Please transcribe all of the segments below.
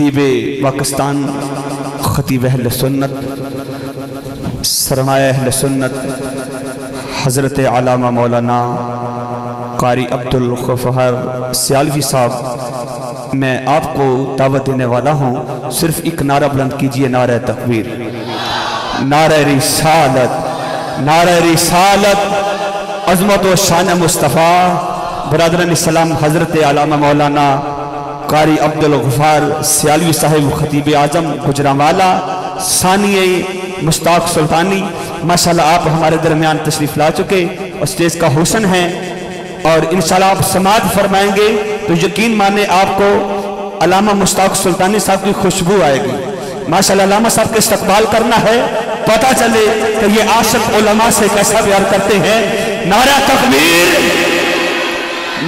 خطیب پاکستان، خطیب اہل سنت، سرمایہ اہل سنت، حضرت علامہ مولانا قاری عبد الغفہر سیالوی صاحب، میں آپ کو دعوت دینے والا ہوں، صرف ایک نعرہ بلند کیجیے، نعرہ تکبیر۔ نعرہ رسالت نعرہ رسالت، عظمت و شان مصطفیٰ، برادران السلام حضرت علامہ مولانا قاری عبد الغفار سیالوی صاحب خطیب اعظم گجراموالا ثانیہ مشتاق سلطانی، ماشاءاللہ آپ ہمارے درمیان تشریف لا چکے اور سٹیج کا حسن ہیں اور انشاءاللہ آپ سماعت فرمائیں گے تو یقین مانے آپ کو علامہ مشتاق سلطانی صاحب کی خوشبو آئے گی۔ ماشاءاللہ علامہ صاحب کے استقبال کرنا ہے، پتہ چلے کہ یہ عاشق علماء سے کیسا پیار کرتے ہیں۔ نعرہ تکبیر،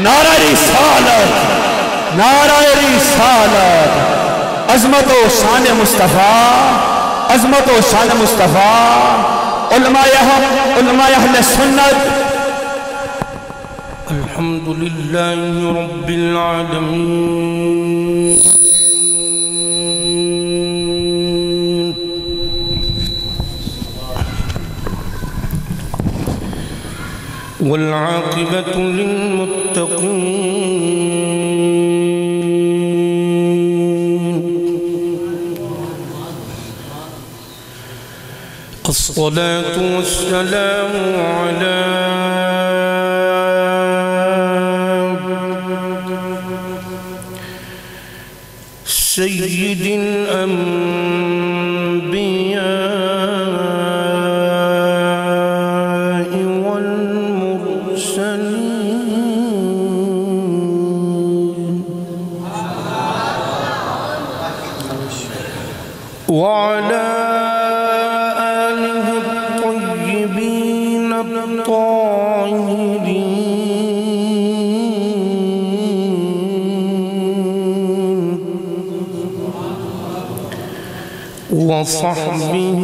نعرہ رسالت۔ نعرہ رسالت عظمت و شان مصطفیٰ. عظمت و شان مصطفیٰ. علماء علماء اہل سنت. الحمد لله رب العالمين والعاقبة للمتقين. الصلاة والسلام على سيد الأنبياء والمرسلين. وعلى وصحبه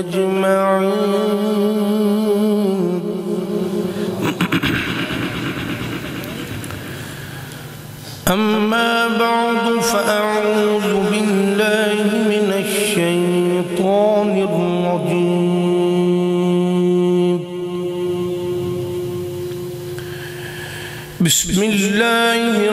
أجمعين. أما بعد فأعوذ بالله من الشيطان الرجيم. بسم الله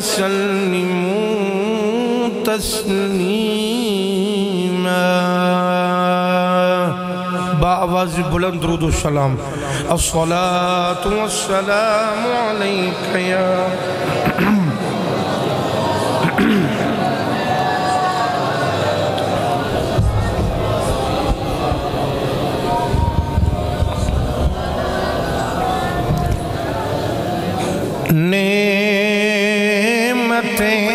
وسلموا تسليما بآواز بلند درود السلام الصلاة والسلام عليك يا نعمتیں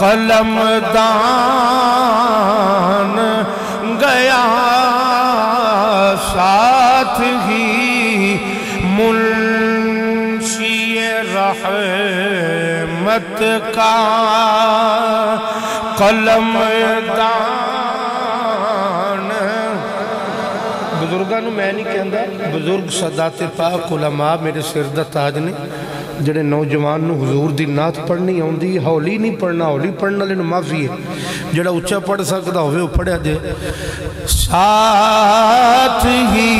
قلم دان گیا، ساتھ ہی منشی رحمت کا قلم دان۔ بزرگاں میں نہیں کہندا، بزرگ صدات پاک علماء میرے سر دا تاج نے جڑے نوجوان نو حضور دی نعت پڑھنی ہوندی ہولی نہیں پڑھنا، ہولی پڑھنا لے معافی ہے۔ جڑا اونچا پڑھ سکدا ہوئے او پڑھیا ساتھ ہی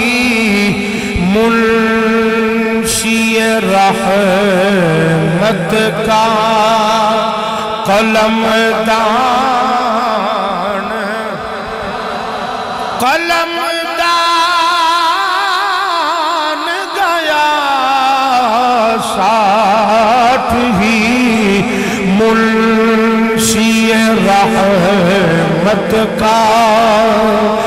منشی رحمت کا قلم دان۔ قلم منشی رحمت کا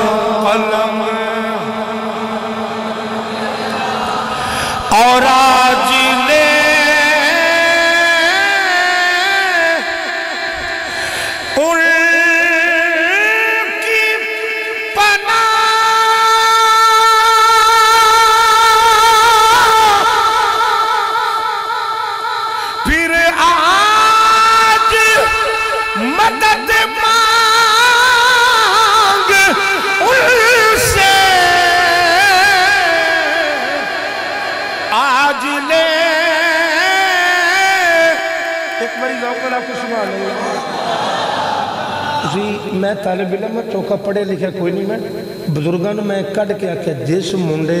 میں طالب علم میں چوکا پڑھے لکھے کوئی نہیں میں بزرگاں نو میں کڈ کے آکھیا جس منڈے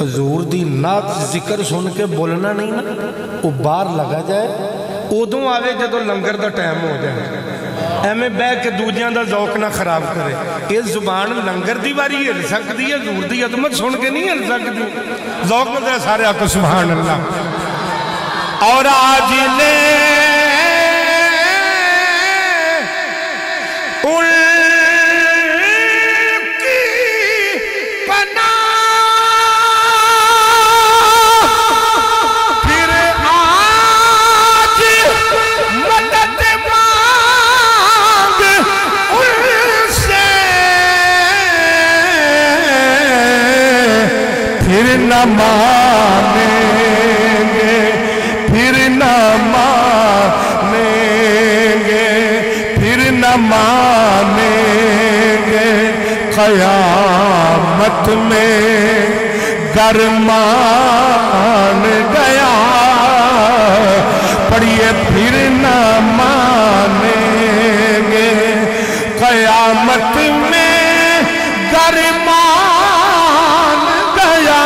حضور دی نعت ذکر سن کے بولنا نہیں نا وہ باہر لگا جائے ادوں آوے جدو لنگر دا ٹائم ہو جائے ایویں بہ کے دوجیاں دا ذوق نہ خراب کرے یہ زبان لنگر دی واری ہل سکتی ہے حضور دی عظمت سن کے نہیں ہل سکتی ذوق میں سارے آکو سبحان اللہ اور آج لے نہ مانیں گے پھر نہ مانیں گے پھر نہ مانیں گے قیامت میں گر مان گیا۔ پڑھیے پھر نہ مانیں گے۔ قیامت میں گر مان گیا۔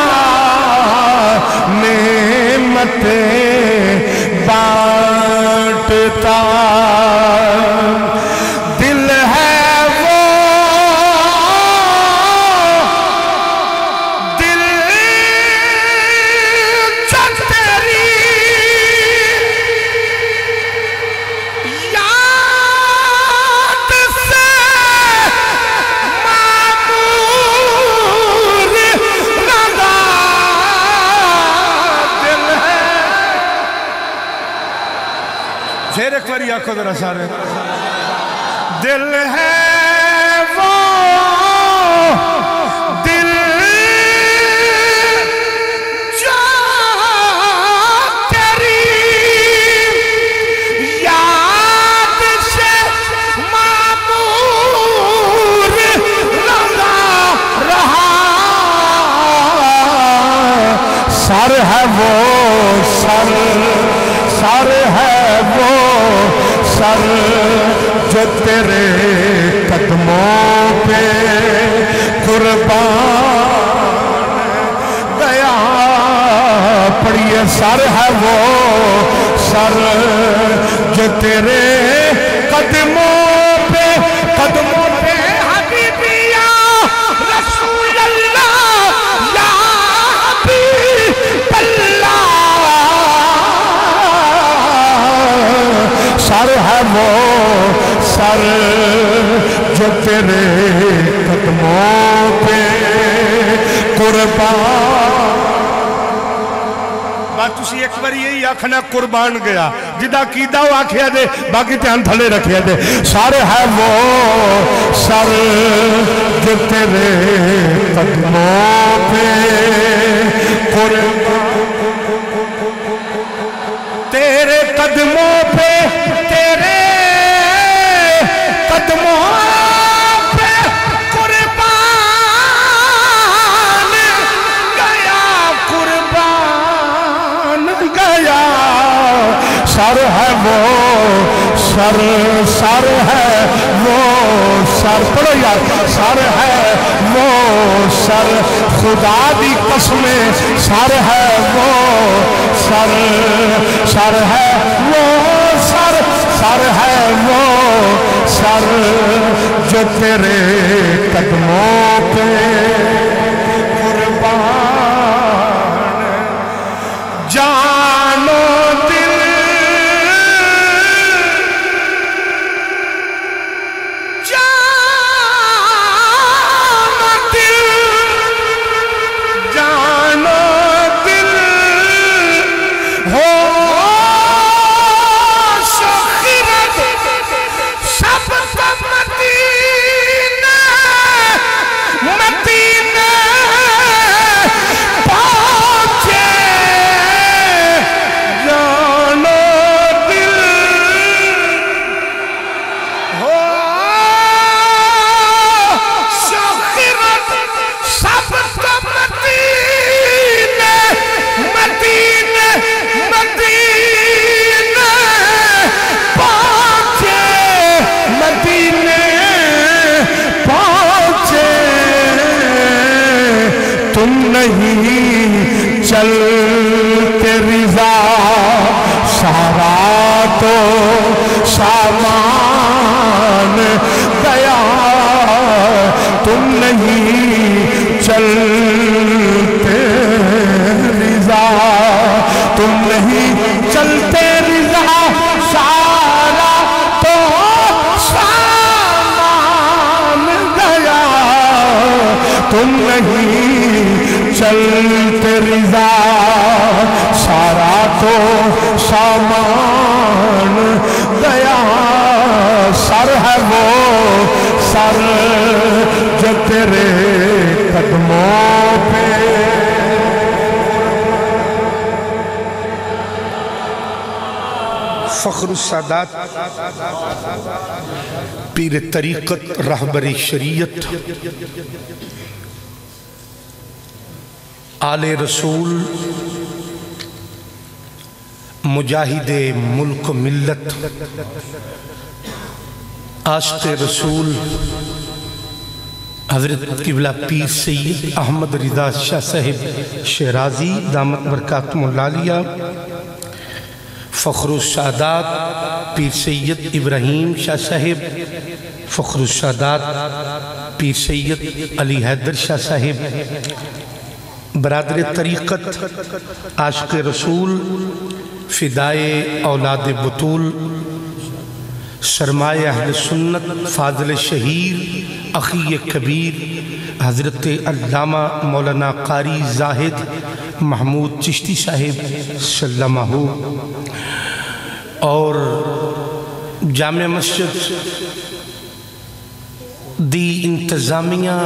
نعمتیں وہ سر سر ہے وہ سر جو تیرے قدموں پہ قربان گیا پڑیے سر ہے وہ سر جو تیرے سر ہے وہ سر جو تیرے قدموں پہ قربان تسی ایک بار یہی آکھنا قربان گیا، جدا کیدا وہ آکھیا دے، باقی تیان تھلے رکھیا دے۔ سارے ہے وہ سر جو تیرے قدموں پہ قربان تیرے قدموں پہ سر ہے وہ، سر سر ہے وہ، سر۔ پڑھو یار، سر ہے وہ، سر۔ خدا دی قسمیں سر ہے وہ، سر۔ سر ہے وہ، سر۔ سر ہے وہ، سر۔ جو تیرے قدموں پہ نہیں چلتے رضا، سارا تو سامان گیا۔ تم نہیں چلتے رضا، تم نہیں چلتے رضا، سارا تو سامان گیا۔ تم نہیں چلتے رضا سر جو تیرے قدموں پہ فخر السادات، پیر طریقت رہبر شریعت، آل رسول، مجاہد ملک و ملت عاشق رسول، حضرت قبلہ پیر سید احمد رضا شاہ صاحب شیرازی دامت برکاتم اللالیہ فخر السادات پیر سید ابراہیم شاہ صاحب، فخر السادات پیر سید علی حیدر شاہ صاحب، برادر طریقت، عاشق رسول، فدائے اولاد بطول سرمایہ اہل سنت، فاضل شہیر اخی کبیر، حضرت علامہ مولانا قاری زاہد، محمود چشتی صاحب، سلمہ اور جامع مسجد دی انتظامیہ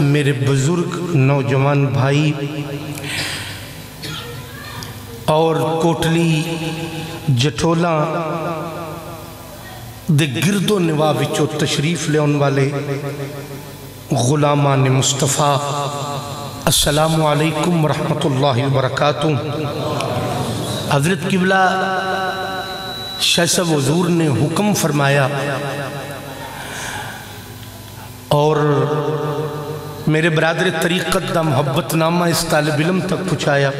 میرے بزرگ نوجوان بھائی، اور کوٹلی جٹولا دے گرد و نواہ وچو تشریف لے ان والے غلامان مصطفیٰ۔ السلام علیکم ورحمت اللہ وبرکاتہ۔ حضرت قبلہ شاہ صاحب حضور نے حکم فرمایا اور میرے برادر طریقت دا محبت نامہ اس طالب علم تک پہنچایا۔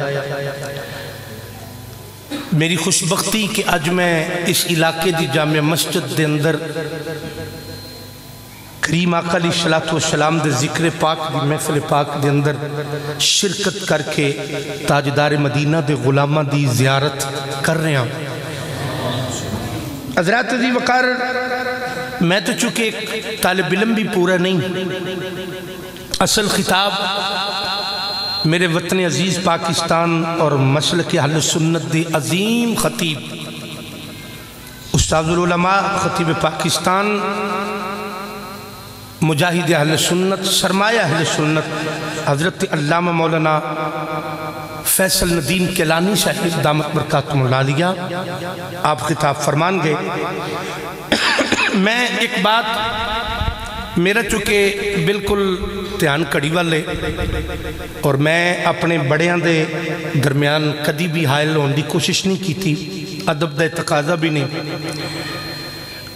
میری خوش بختی کہ اج میں اس علاقے دی جامع مسجد دے اندر کریم آقا علیہ الصلوۃ والسلام دے ذکر پاک دی محفل پاک دے اندر شرکت کر کے تاجدار مدینہ دے غلامہ دی زیارت کر رہے ہیں حضرات دی وقار، میں تو چونکہ ایک طالب علم بھی پورا نہیں، اصل خطاب میرے وطن عزیز پاکستان اور مسلک اہل سنت دی عظیم خطیب، استاد العلماء خطیب پاکستان، مجاہد اہل سنت، سرمایہ اہل سنت، حضرت علامہ مولانا فیصل ندیم کیلانی صاحب، دامت برکاتم العالیہ آپ خطاب فرمان گئے۔ میں ایک بات، میرا چونکہ بالکل دھیان کڑی والے اور میں اپنے بڑیاں دے درمیان کدی بھی حائل ہونے دی کوشش نہیں کی تھی ادب دا تقاضا بھی نہیں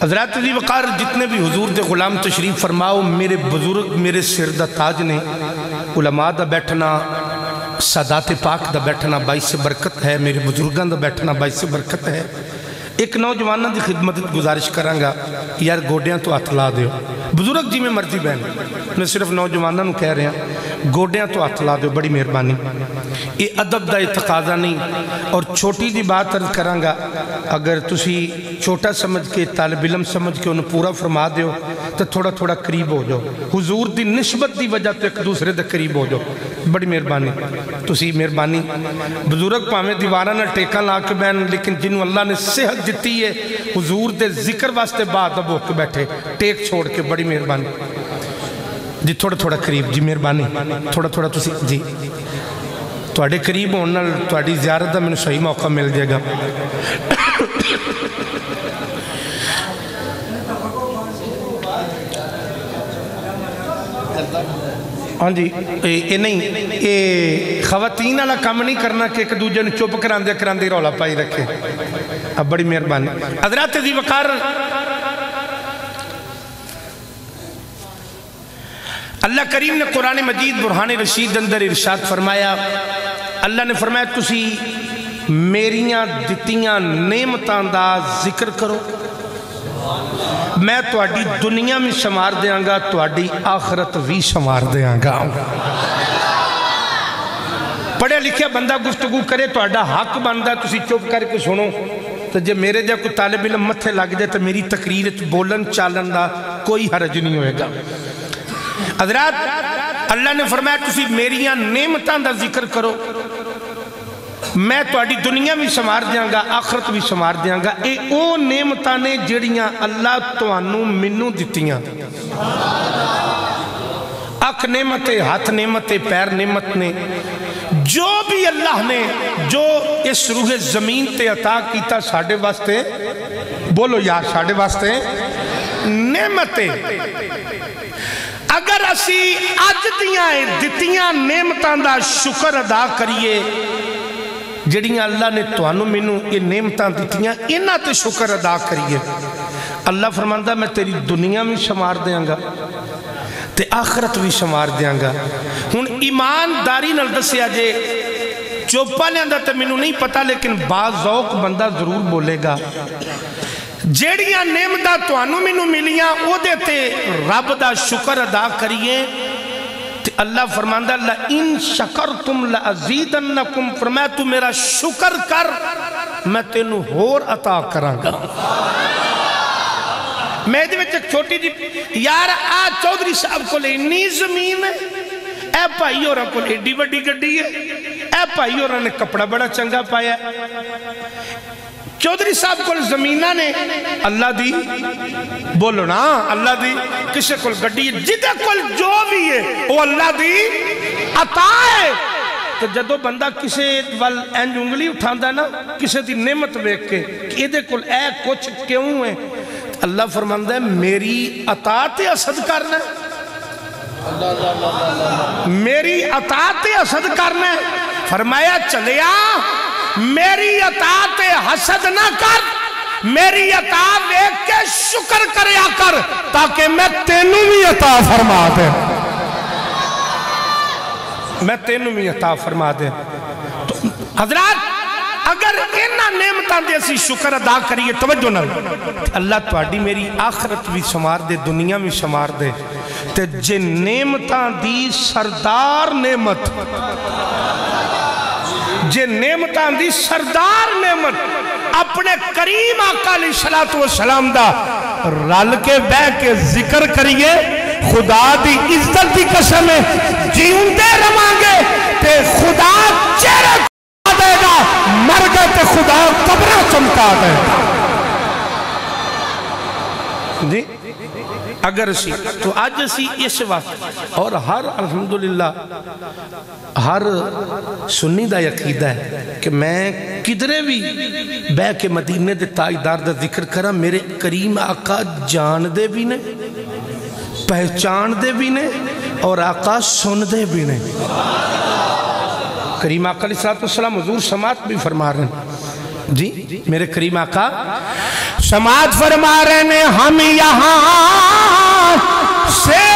حضرات علی وقار جتنے بھی حضور دے غلام تشریف فرماؤ میرے بزرگ میرے سر دا تاج نے علماء دا بیٹھنا سادات پاک دا بیٹھنا باعث برکت ہے میرے بزرگاں دا بیٹھنا باعث برکت ہے ایک نوجوانہ دی خدمت گزارش کرانگا، یار گوڑیاں تو ہاتھ لا دیو۔ بزرگ جی میں مرضی بہن، میں صرف نوجوانہ نو کہہ رہے ہیں گوڑیاں تو ہاتھ لا دیو، بڑی مہربانی۔ یہ ادب دا تقاضا نہیں، اور چھوٹی دی بات عرض کرانگا، اگر تسی چھوٹا سمجھ کے، طالب علم سمجھ کے انہوں پورا فرما دیو، تو تھوڑا تھوڑا قریب ہو جاؤ۔ حضور دی نسبت دی وجہ تو ایک دوسرے دے قریب ہو جاؤ۔ بڑی مہربانی۔ تسی مہربانی۔ بزرگ پاہمیں دیوارہ نہ ٹیکا لا کے بین لیکن جنہوں اللہ نے صحت دیتی ہے، حضور دے ذکر واسطے بعد اب ہو کے بیٹھے۔ ٹیک چھوڑ کے بڑی مہربانی۔ جی تھوڑا تھوڑا قریب۔ جی مہربانی۔ تھوڑا تھوڑا تسی جی۔ تواڈے قریب ہونے تواڈی زیارت دا میں صحیح موقع مل جائے گا۔ ہاں جی یہ نہیں یہ خواتین والا کام نہیں کرنا کہ ایک دوجے نے چپ کراندے کراندے رولا پائی رکھے۔ اب بڑی مہربانی۔ حضرات دی وقار۔ اللہ کریم نے قرآن مجید برحان رشید اندر ارشاد فرمایا۔ اللہ نے فرمایا، تسی میریاں، دتیاں نعمتاں دا ذکر کرو۔ میں تواڈی دنیا میں شمار دیاں گا، تواڈی آخرت بھی شمار دیاں گا۔ پڑھے لکھے بندہ گفتگو کرے، تواڈا حق بندا، تسی چپ کر کے سنو۔ تو جے میرے جا کوئی طالب علم متھے لگ جائے تو میری تقریر بولن چالن دا کوئی حرج نہیں ہوئے گا۔ حضرات، اللہ نے فرمایا تسی میریاں نعمتاں دا ذکر کرو۔ میں تواڈی دنیا بھی سمار دیاں گا، آخرت بھی سمار دیاں گا۔ اے او نعمتاں نے جڑیاں اللہ توانو منو دتیاں۔ اک نعمت ہاتھ نعمت پیر نعمت نے۔ جو بھی اللہ نے جو اس روح زمین تے عطا کیتا ساڑھے واسطے، بولو یار ساڑھے واسطے نعمتیں اگر اسی اج دیاں دتیاں نعمتاں دا شکر ادا کریے جڑیاں اللہ نے توانو مینو یہ نعمتاں دتیاں، انہاں تے شکر ادا کریے۔ اللہ فرماندہ میں تیری دنیا میں شمار دیاں گا، تے آخرت بھی شمار دیاں گا۔ ہن ایمانداری نال دسیا جے چوپا لیاندہ تے مینو نہیں پتا لیکن بعض ذوق بندہ ضرور بولے گا۔ جیڑیاں نعمتاں توانو مینو ملیاں او دیتے رب دا شکر ادا کریے۔ اللہ فرماندہ اللہ ان شکرتم لعزیدنکم فرمایا، تو میرا شکر کر، میں تینو ہور عطا کرانگا میں دے ایک چھوٹی جی یار، آ چودری صاحب کو لے انی زمین ہے۔ اے پائی اور کو لے ڈی بڑی گڑی ہے۔ اے پائی اور نے کپڑا بڑا چنگا پایا۔ چودری صاحب کو زمینہ نے اللہ دی، بولو نا، اللہ دی، کسے کل گڑی ہے، جدے کل جو بھی ہے وہ اللہ دی عطا ہے۔ تو جدو بندہ کسے وال اینج انگلی اٹھاندہ نا، کسے دی نعمت بیک کے کہ دے کل اے کچھ کیوں ہے؟ اللہ فرماندہ ہے، میری اطاعت اسد کرنا ہے۔ میری اطاعت اسد کرنا ہے۔ فرمایا چلیا میری اطاعت حسد نہ کر، میری اطاعت ایک کے شکر کریا کر، تاکہ میں تینوں بھی عطا فرما دے۔ میں تینوں بھی عطا فرما دے۔ حضرات، اگر انہا نعمتاں دے اسی شکر ادا کریے، توجہ نہ اللہ تواڈی میری آخرت بھی شمار دے، دنیا بھی شمار دے۔ تے جن نعمتاں دی سردار نعمت جے نعمتاں دی سردار نعمت اپنے کریم آقا علیہ السلام دا رال کے بے کے ذکر کریے، خدا دی عزت دی قسم ہے جیون دے رمانگے تے خدا چہرہ کھا دے گا، مر گئے تے خدا قبرہ چمکا دے گا۔ جی؟ اگر سی، تو اج سی اس وقت۔ اور ہر الحمدللہ، ہر سنی دا یقیدہ ہے کہ میں کدرے بھی بے کے مدینے دے تائیدار دا ذکر کرا میرے کریم آقا جان دے بھی نے پہچان دے بھی نے، اور آقا سن دے بھی نے۔ کریم آقا علیہ السلام حضور سماعت بھی فرما رہے ہیں۔ جی؟, جی،, جی؟ میرے کریم آقا۔ سماج فرما رہے ہیں ہم یہاں سے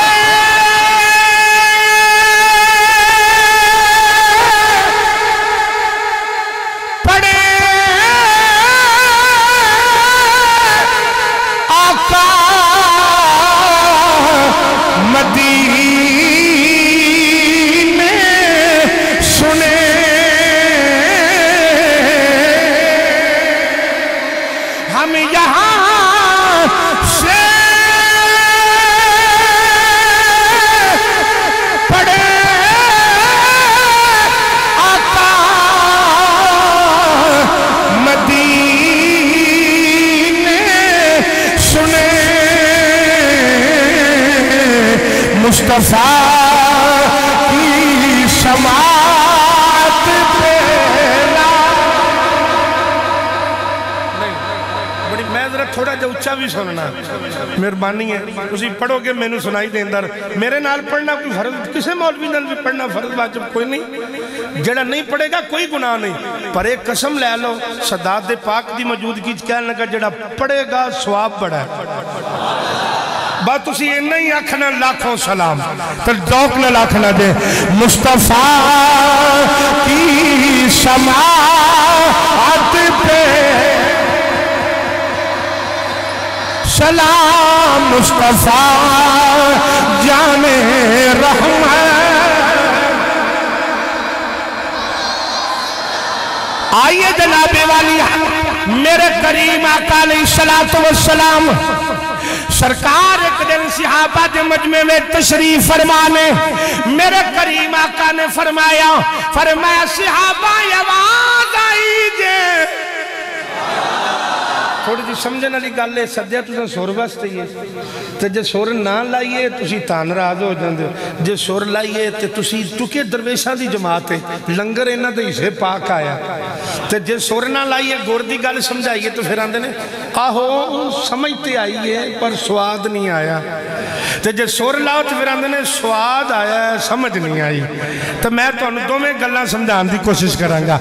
مصطفیٰ کی سماعت پینا بڑی میں ذرا تھوڑا جا اچھا بھی سننا۔ مہربانی ہے اسی پڑھو کے میں نے سنائی دیں در میرے نال پڑھنا کوئی فرض، کسے مولوی نال بھی پڑھنا فرض باجب کوئی نہیں۔ جڑا نہیں پڑھے گا، کوئی گناہ نہیں۔ پر ایک قسم لے لو صداد پاک دی موجودگی کہنے لگا، جڑا پڑھے گا، ثواب پڑھا ہے۔ بات تسی انہی نہیں اکھنا لاکھوں سلام تو دوک لے لاکھنا دے۔ مصطفیٰ کی سماعت پہ سلام مصطفیٰ جان رحمت۔ آئیے جنابے والی، میرے قریم آقا علیہ السلام سرکار ایک دن صحابہ کے مجمع میں تشریف فرمانے، میرے کریم آقا نے فرمایا فرمایا، صحابہ یواز آئی جے۔ تھوڑی جی سمجھنے والی گل ہے سدیا تساں سر واسطے ہی تے جے سر نہ لائیے تسی تان راز ہو جاندے جے سر لائیے تے تسی کیونکہ درویشاں دی جماعت ہے لنگر انہاں دے حصے پاک آیا تے جے سر نہ لائیے گور دی سمجھائیے تو پھر آندے نے آہو سمجھتے آئیے پر سواد نہیں آیا تے جے سر لاؤ تو پھر آندے نے سواد آیا ہے سمجھ نہیں آئی تو میں تو انہوں میں گلہ سمجھان دی کوشش کروں گا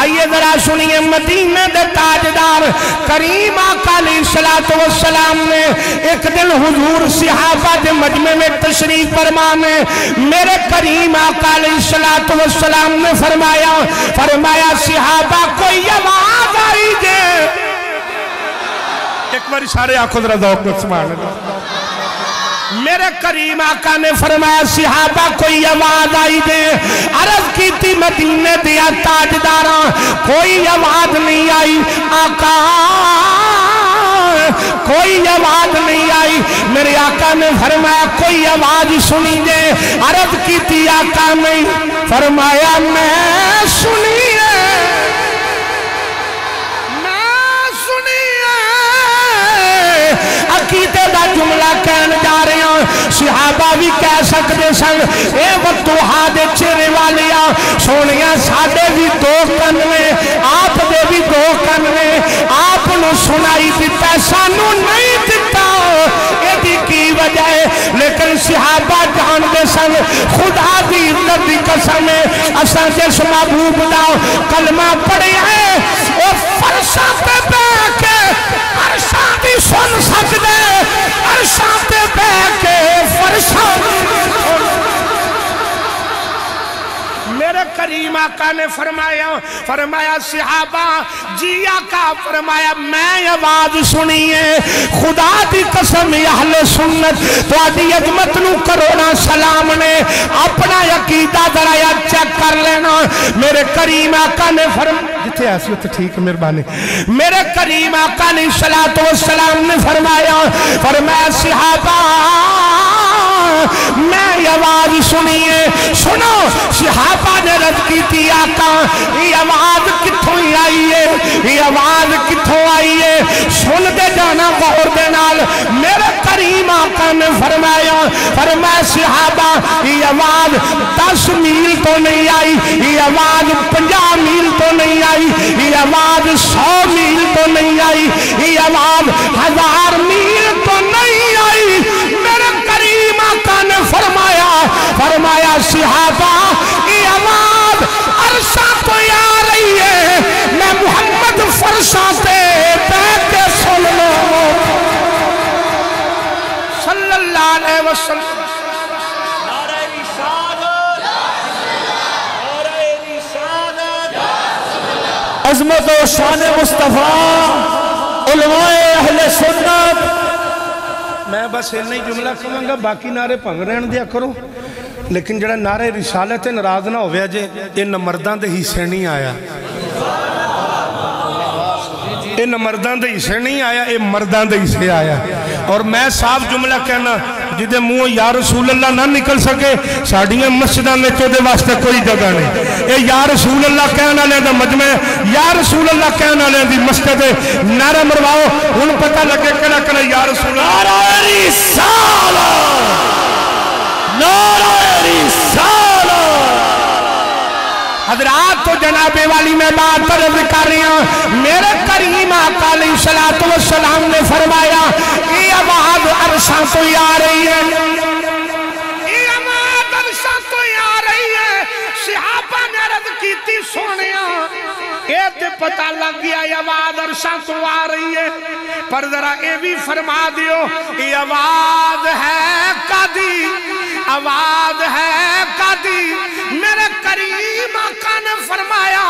آئیے ذرا سنیے مدینہ دے تاجدار کریم کریم آقا علیہ السلام نے ایک دن حضور صحابہ دے مجمع میں تشریف فرمانے، میرے کریم آقا علیہ السلام نے فرمایا فرمایا، صحابہ، کوئی آواز آئی دے ایک بار اشارے آنکھوں ذرا دوکت سمانے دے میرے کریم آقا نے فرمایا، صحابہ کوئی آواز آئی دے۔ عرض کی تھی مدینہ دیا تاجدارہ کوئی آواز نہیں آئی۔ آقا، کوئی آواز نہیں آئی۔ میرے آقا نے فرمایا، کوئی آواز سنی دے۔ عرض کی تھی آقا نہیں، فرمایا، میں سنی عقیدے دا جملہ کہن جا رہے ہیں صحابہ بھی کہہ سکتے سن، اے وطوحا دے چہرے والیاں سونیاں سادے بھی دو کنوے آپ دے بھی دو کنوے آپ نو سنائی تھی دیتا نو نہیں دیتا اے دی کی وجہ ہے؟ لیکن صحابہ جان دے سن، خدا دی عزت دی قسم ہے۔ اساں جس محبوب داؤ کلمہ پڑھیا ہے اے فلسفے پہ کے عرشاں دی سن سکدے عرشاں تے بیٹھ کے فرشاں۔ میرے کریم آقا نے فرمایا فرمایا صحابہ جی آقا، فرمایا میں آواز سنیے، خدا دی قسم اہل سنت، تواڈی عظمت نو کرونا سلام نے، اپنا یقیدہ ذرا چیک کر لینا۔ میرے کریم آقا نے فرمایا جتے ایسی ہوتے ٹھیک مہربانی۔ میرے کریم آقا علیہ سلام نے فرمایا فرمایا صحابہ میں یہ آواز سنیے، سنو، صحابہ نے رد کی تھی آقا، یہ آواز کتھوں ہی آئی ہے یہ آواز کتھوں آئی ہے سن دے جانا غور دے نال، میرے کریم آقا نے فرمایا فرمایا صحابہ، یہ آواز دس میل تو نہیں آئی، یہ آواز پنجا میل تو نہیں آئی، یہ آواز سو میل تو نہیں آئی، یہ آواز ہزار میل فرمایا صحابہ یہ آواز عرصہ تو آ رہی ہے۔ میں محمد فرشاں سے بیٹھ کے سن لو۔ صلی اللہ علیہ وسلم۔ عظمت و شان مصطفیٰ علماء اہل سنت میں بس اتنا جملہ کہوں گا، باقی نعرے پنگ رہن دیا کرو لیکن جڑا نعرے رسالت ناراض نہ ہویا جے یہ مردان دے حصے نہیں آیا۔ یہ مردان دے حصے نہیں آیا، یہ مردان دے حصے آیا۔ اور میں صاف جملہ کہنا، جدے منہ یا رسول اللہ نہ نکل سکے ساڑیاں مسجدہ میں تو دے واسطے کوئی جگہ نہیں۔ اے یا رسول اللہ کہنا لے دا مجمع یا رسول اللہ کہنا لے دی مسجد نعرہ مرواؤ۔ ان پتہ لگے کنا کنا یا رسول اللہ۔ نعرہ رسالہ نعرہ رسالہ حضرات تو جناب والی میں بات عرض کر رہی ہوں۔ میرے کریم آقا علیہ السلام نے فرمایا یہ آواز عرصہ تو ہی آ رہی ہے۔ یہ آواز عرصہ تو ہی آ رہی ہے۔ صحابہ نے عرض کیتی سونیا یہ تے پتہ لگ گیا یہ آواز عرصہ تو آ رہی ہے۔ پر ذرا یہ بھی فرما دیو، یہ آواز ہے قادی آواز ہے قادی میرے کریم آقا نے فرمایا،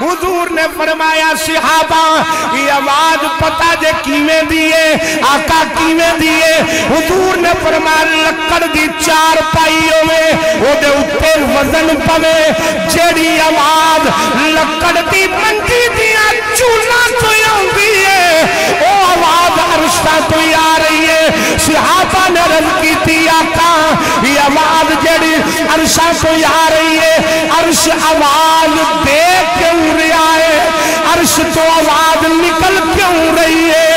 حضور نے فرمایا، صحابہ، یہ آواز پتا جے کیویں دیئے آقا کیویں دیئے حضور نے فرمایا، لکڑ دی چار پائی ہوئے وہ دے اتے وزن پوے۔ جیڑی آواز لکڑ دی منجی دیا چولا تو یوں ہے۔ وہ آواز عرشتہ تو ہی آ رہی ہے۔ صحابہ نے رض کی تھی آقا یہ آواز جڑی عرشہ تو ہی آ رہی ہے۔ عرش آواز دیکھ کیوں رہا ہے۔ عرش تو آواز نکل کیوں رہی ہے۔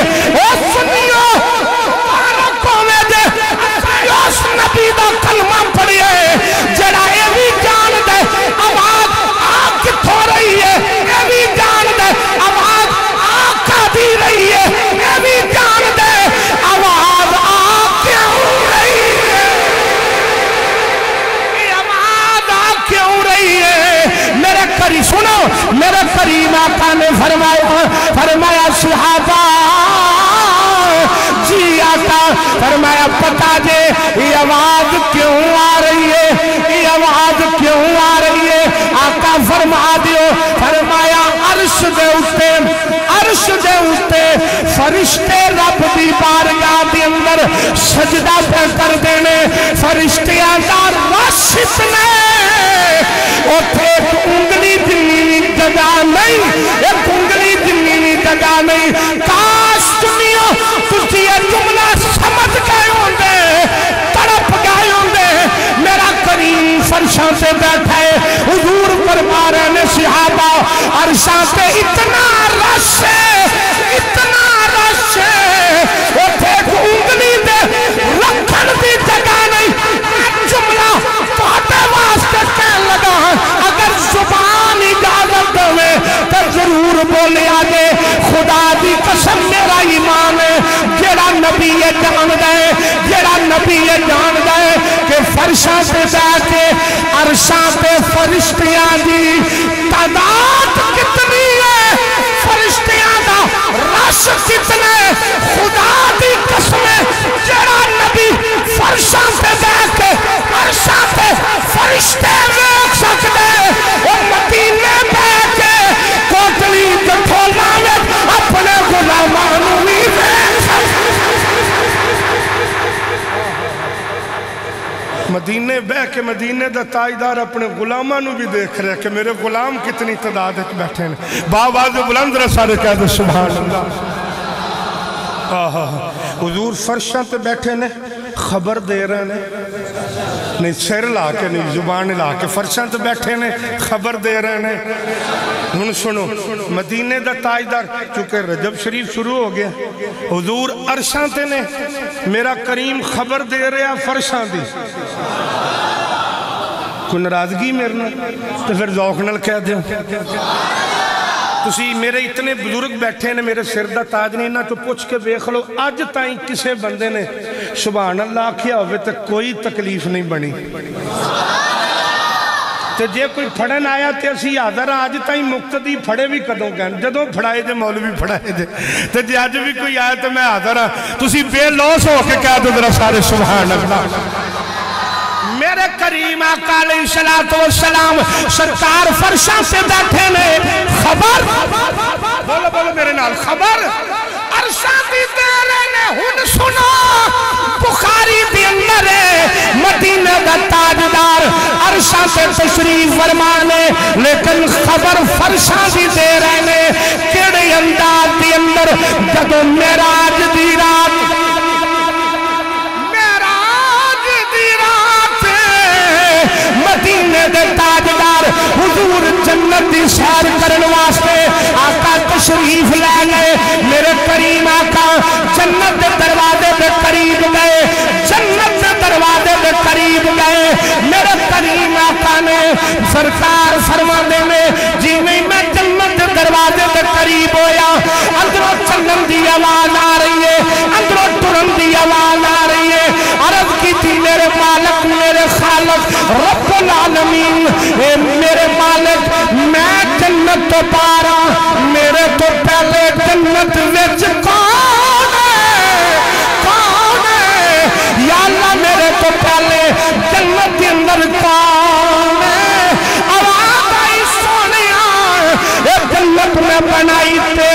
میرے کریم آقا نے فرمایا فرمایا، صحابہ جی آقا، فرمایا، پتا جے یہ آواز کیوں آ رہی ہے؟ یہ آواز کیوں آ رہی ہے؟ آقا فرما دیو، فرمایا، عرش دے اٹھے عرش دے اٹھے فرشتے رب دی بارگاہ دی اندر سجدہ پہ کر دینے فرشتے آدھار راشت نے اٹھے ایک انگلی دنی جگہ نہیں، ایک انگلی دنی جگہ نہیں۔ کاش تمیوں تجھے یہ جملہ سمجھ گئے ہوں دے تڑپ گئے ہوں دے میرا کریم فرشاں سے بیٹھا ہے، حضور فرما رہے نے صحابہ، عرشاں پہ اتنا رش ہے، اتنا رش ہے۔ نبی جان دے جیڑا نبی جان دے کہ فرشاں تے بیٹھ کے عرشاں پہ فرشتیاں دی تعداد کتنی ہے؟ فرشتیاں دا راش کتنے خدا دی قسم جیڑا نبی فرشاں پہ بیٹھ کے عرشاں پہ فرشتے ویکھ سکتے اور مدینے پہ کے کوٹلی تے ٹھولا اپنے غلامانوں مدینے بہ کے مدینے دا تائیدار اپنے غلامہ نو بھی دیکھ رہے کہ میرے غلام کتنی تعدادت بیٹھے ہیں۔ باواز بلند رہ سارے کہہ دے، سبحان اللہ۔ حضور فرشاں تے بیٹھے ہیں خبر دے رہے ہیں نہیں، سر لا کے نہیں، زبان لا کے فرشاں تے بیٹھے نے، خبر دے رہے نے۔ ہن سنو، مدینے دا تائیدار، چونکہ رجب شریف شروع ہو گیا۔ حضور عرشاں تے نے، میرا کریم خبر دے رہا فرشاں دی۔ کوئی ناراضگی میرے نہ تو پھر ذوق کہہ دیا تسی میرے اتنے بزرگ بیٹھے نے میرے سردہ تاج نہیں نہ تو پوچھ کے ویکھ لو آج تائیں کسے بندے نے سبحان اللہ کیا ہوئے تک کوئی تکلیف نہیں بنی تو جے کوئی پھڑن آیا تھے اسی حاضر آج تائیں مقتدی پھڑے بھی کدوں کہن جدوں پھڑائے دے مولوی پھڑائے دے تو جے اج بھی کوئی آیا تھے میں حاضر ہاں تسی بے لوس ہو کے کہہ دو درہ سارے سبحان اللہ سرکار کریم آقا علیہ السلام سرکار فرشاں سے بیٹھے نے، خبر؟ بولو بولو میرے نال، خبر؟ عرشاں دی تیرے نے، ہن سنا بخاری بھی اندر ہے، مدینہ دا تاجدار عرشاں سے تشریف فرمانے لیکن خبر فرشاں بھی دے رہے نے، کیڑے انداز دی اندر جدو میراج دی رات دے تاجدار حضور جنت دی سیر کرن واسطے آقا تشریف لے گئے۔ میرے کریم آقا، جنت دے دروازے دے قریب گئے۔ جنت دے دروازے دے قریب گئے۔ میرے کریم آقا نے سرکار فرما دے میں جی میں میں جنت دے دروازے دے قریب ہویا۔ اندروں چندن دی آواز آ رہی ہے، اندروں ترن دی آواز آ مالک رب العالمین۔ اے میرے مالک، میں جنت تو پارا، میرے تو پہلے جنت وچ کون ہے؟ کون ہے؟ یا اللہ، میرے تو پہلے جنت کے اندر کون ہے؟ آواز آئی سونیا۔ اے جنت میں بنائی تیرے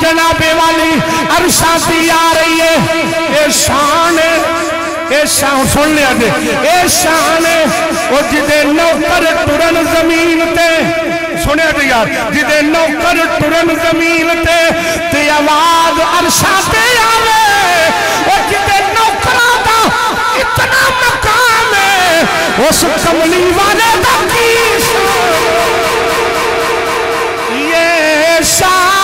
جنابے والی، عرشہ دی آ رہی ہے۔ اے شان اے شان، سن لیا دے اے شان او جدے نوکر ترن زمین تے سنے دے جی یار، جدے نوکر ترن زمین تے تے آواز عرشہ آ رہے او جدے نوکرہ دا اتنا مقام ہے، اس کملی والے دا کی شان یہ شان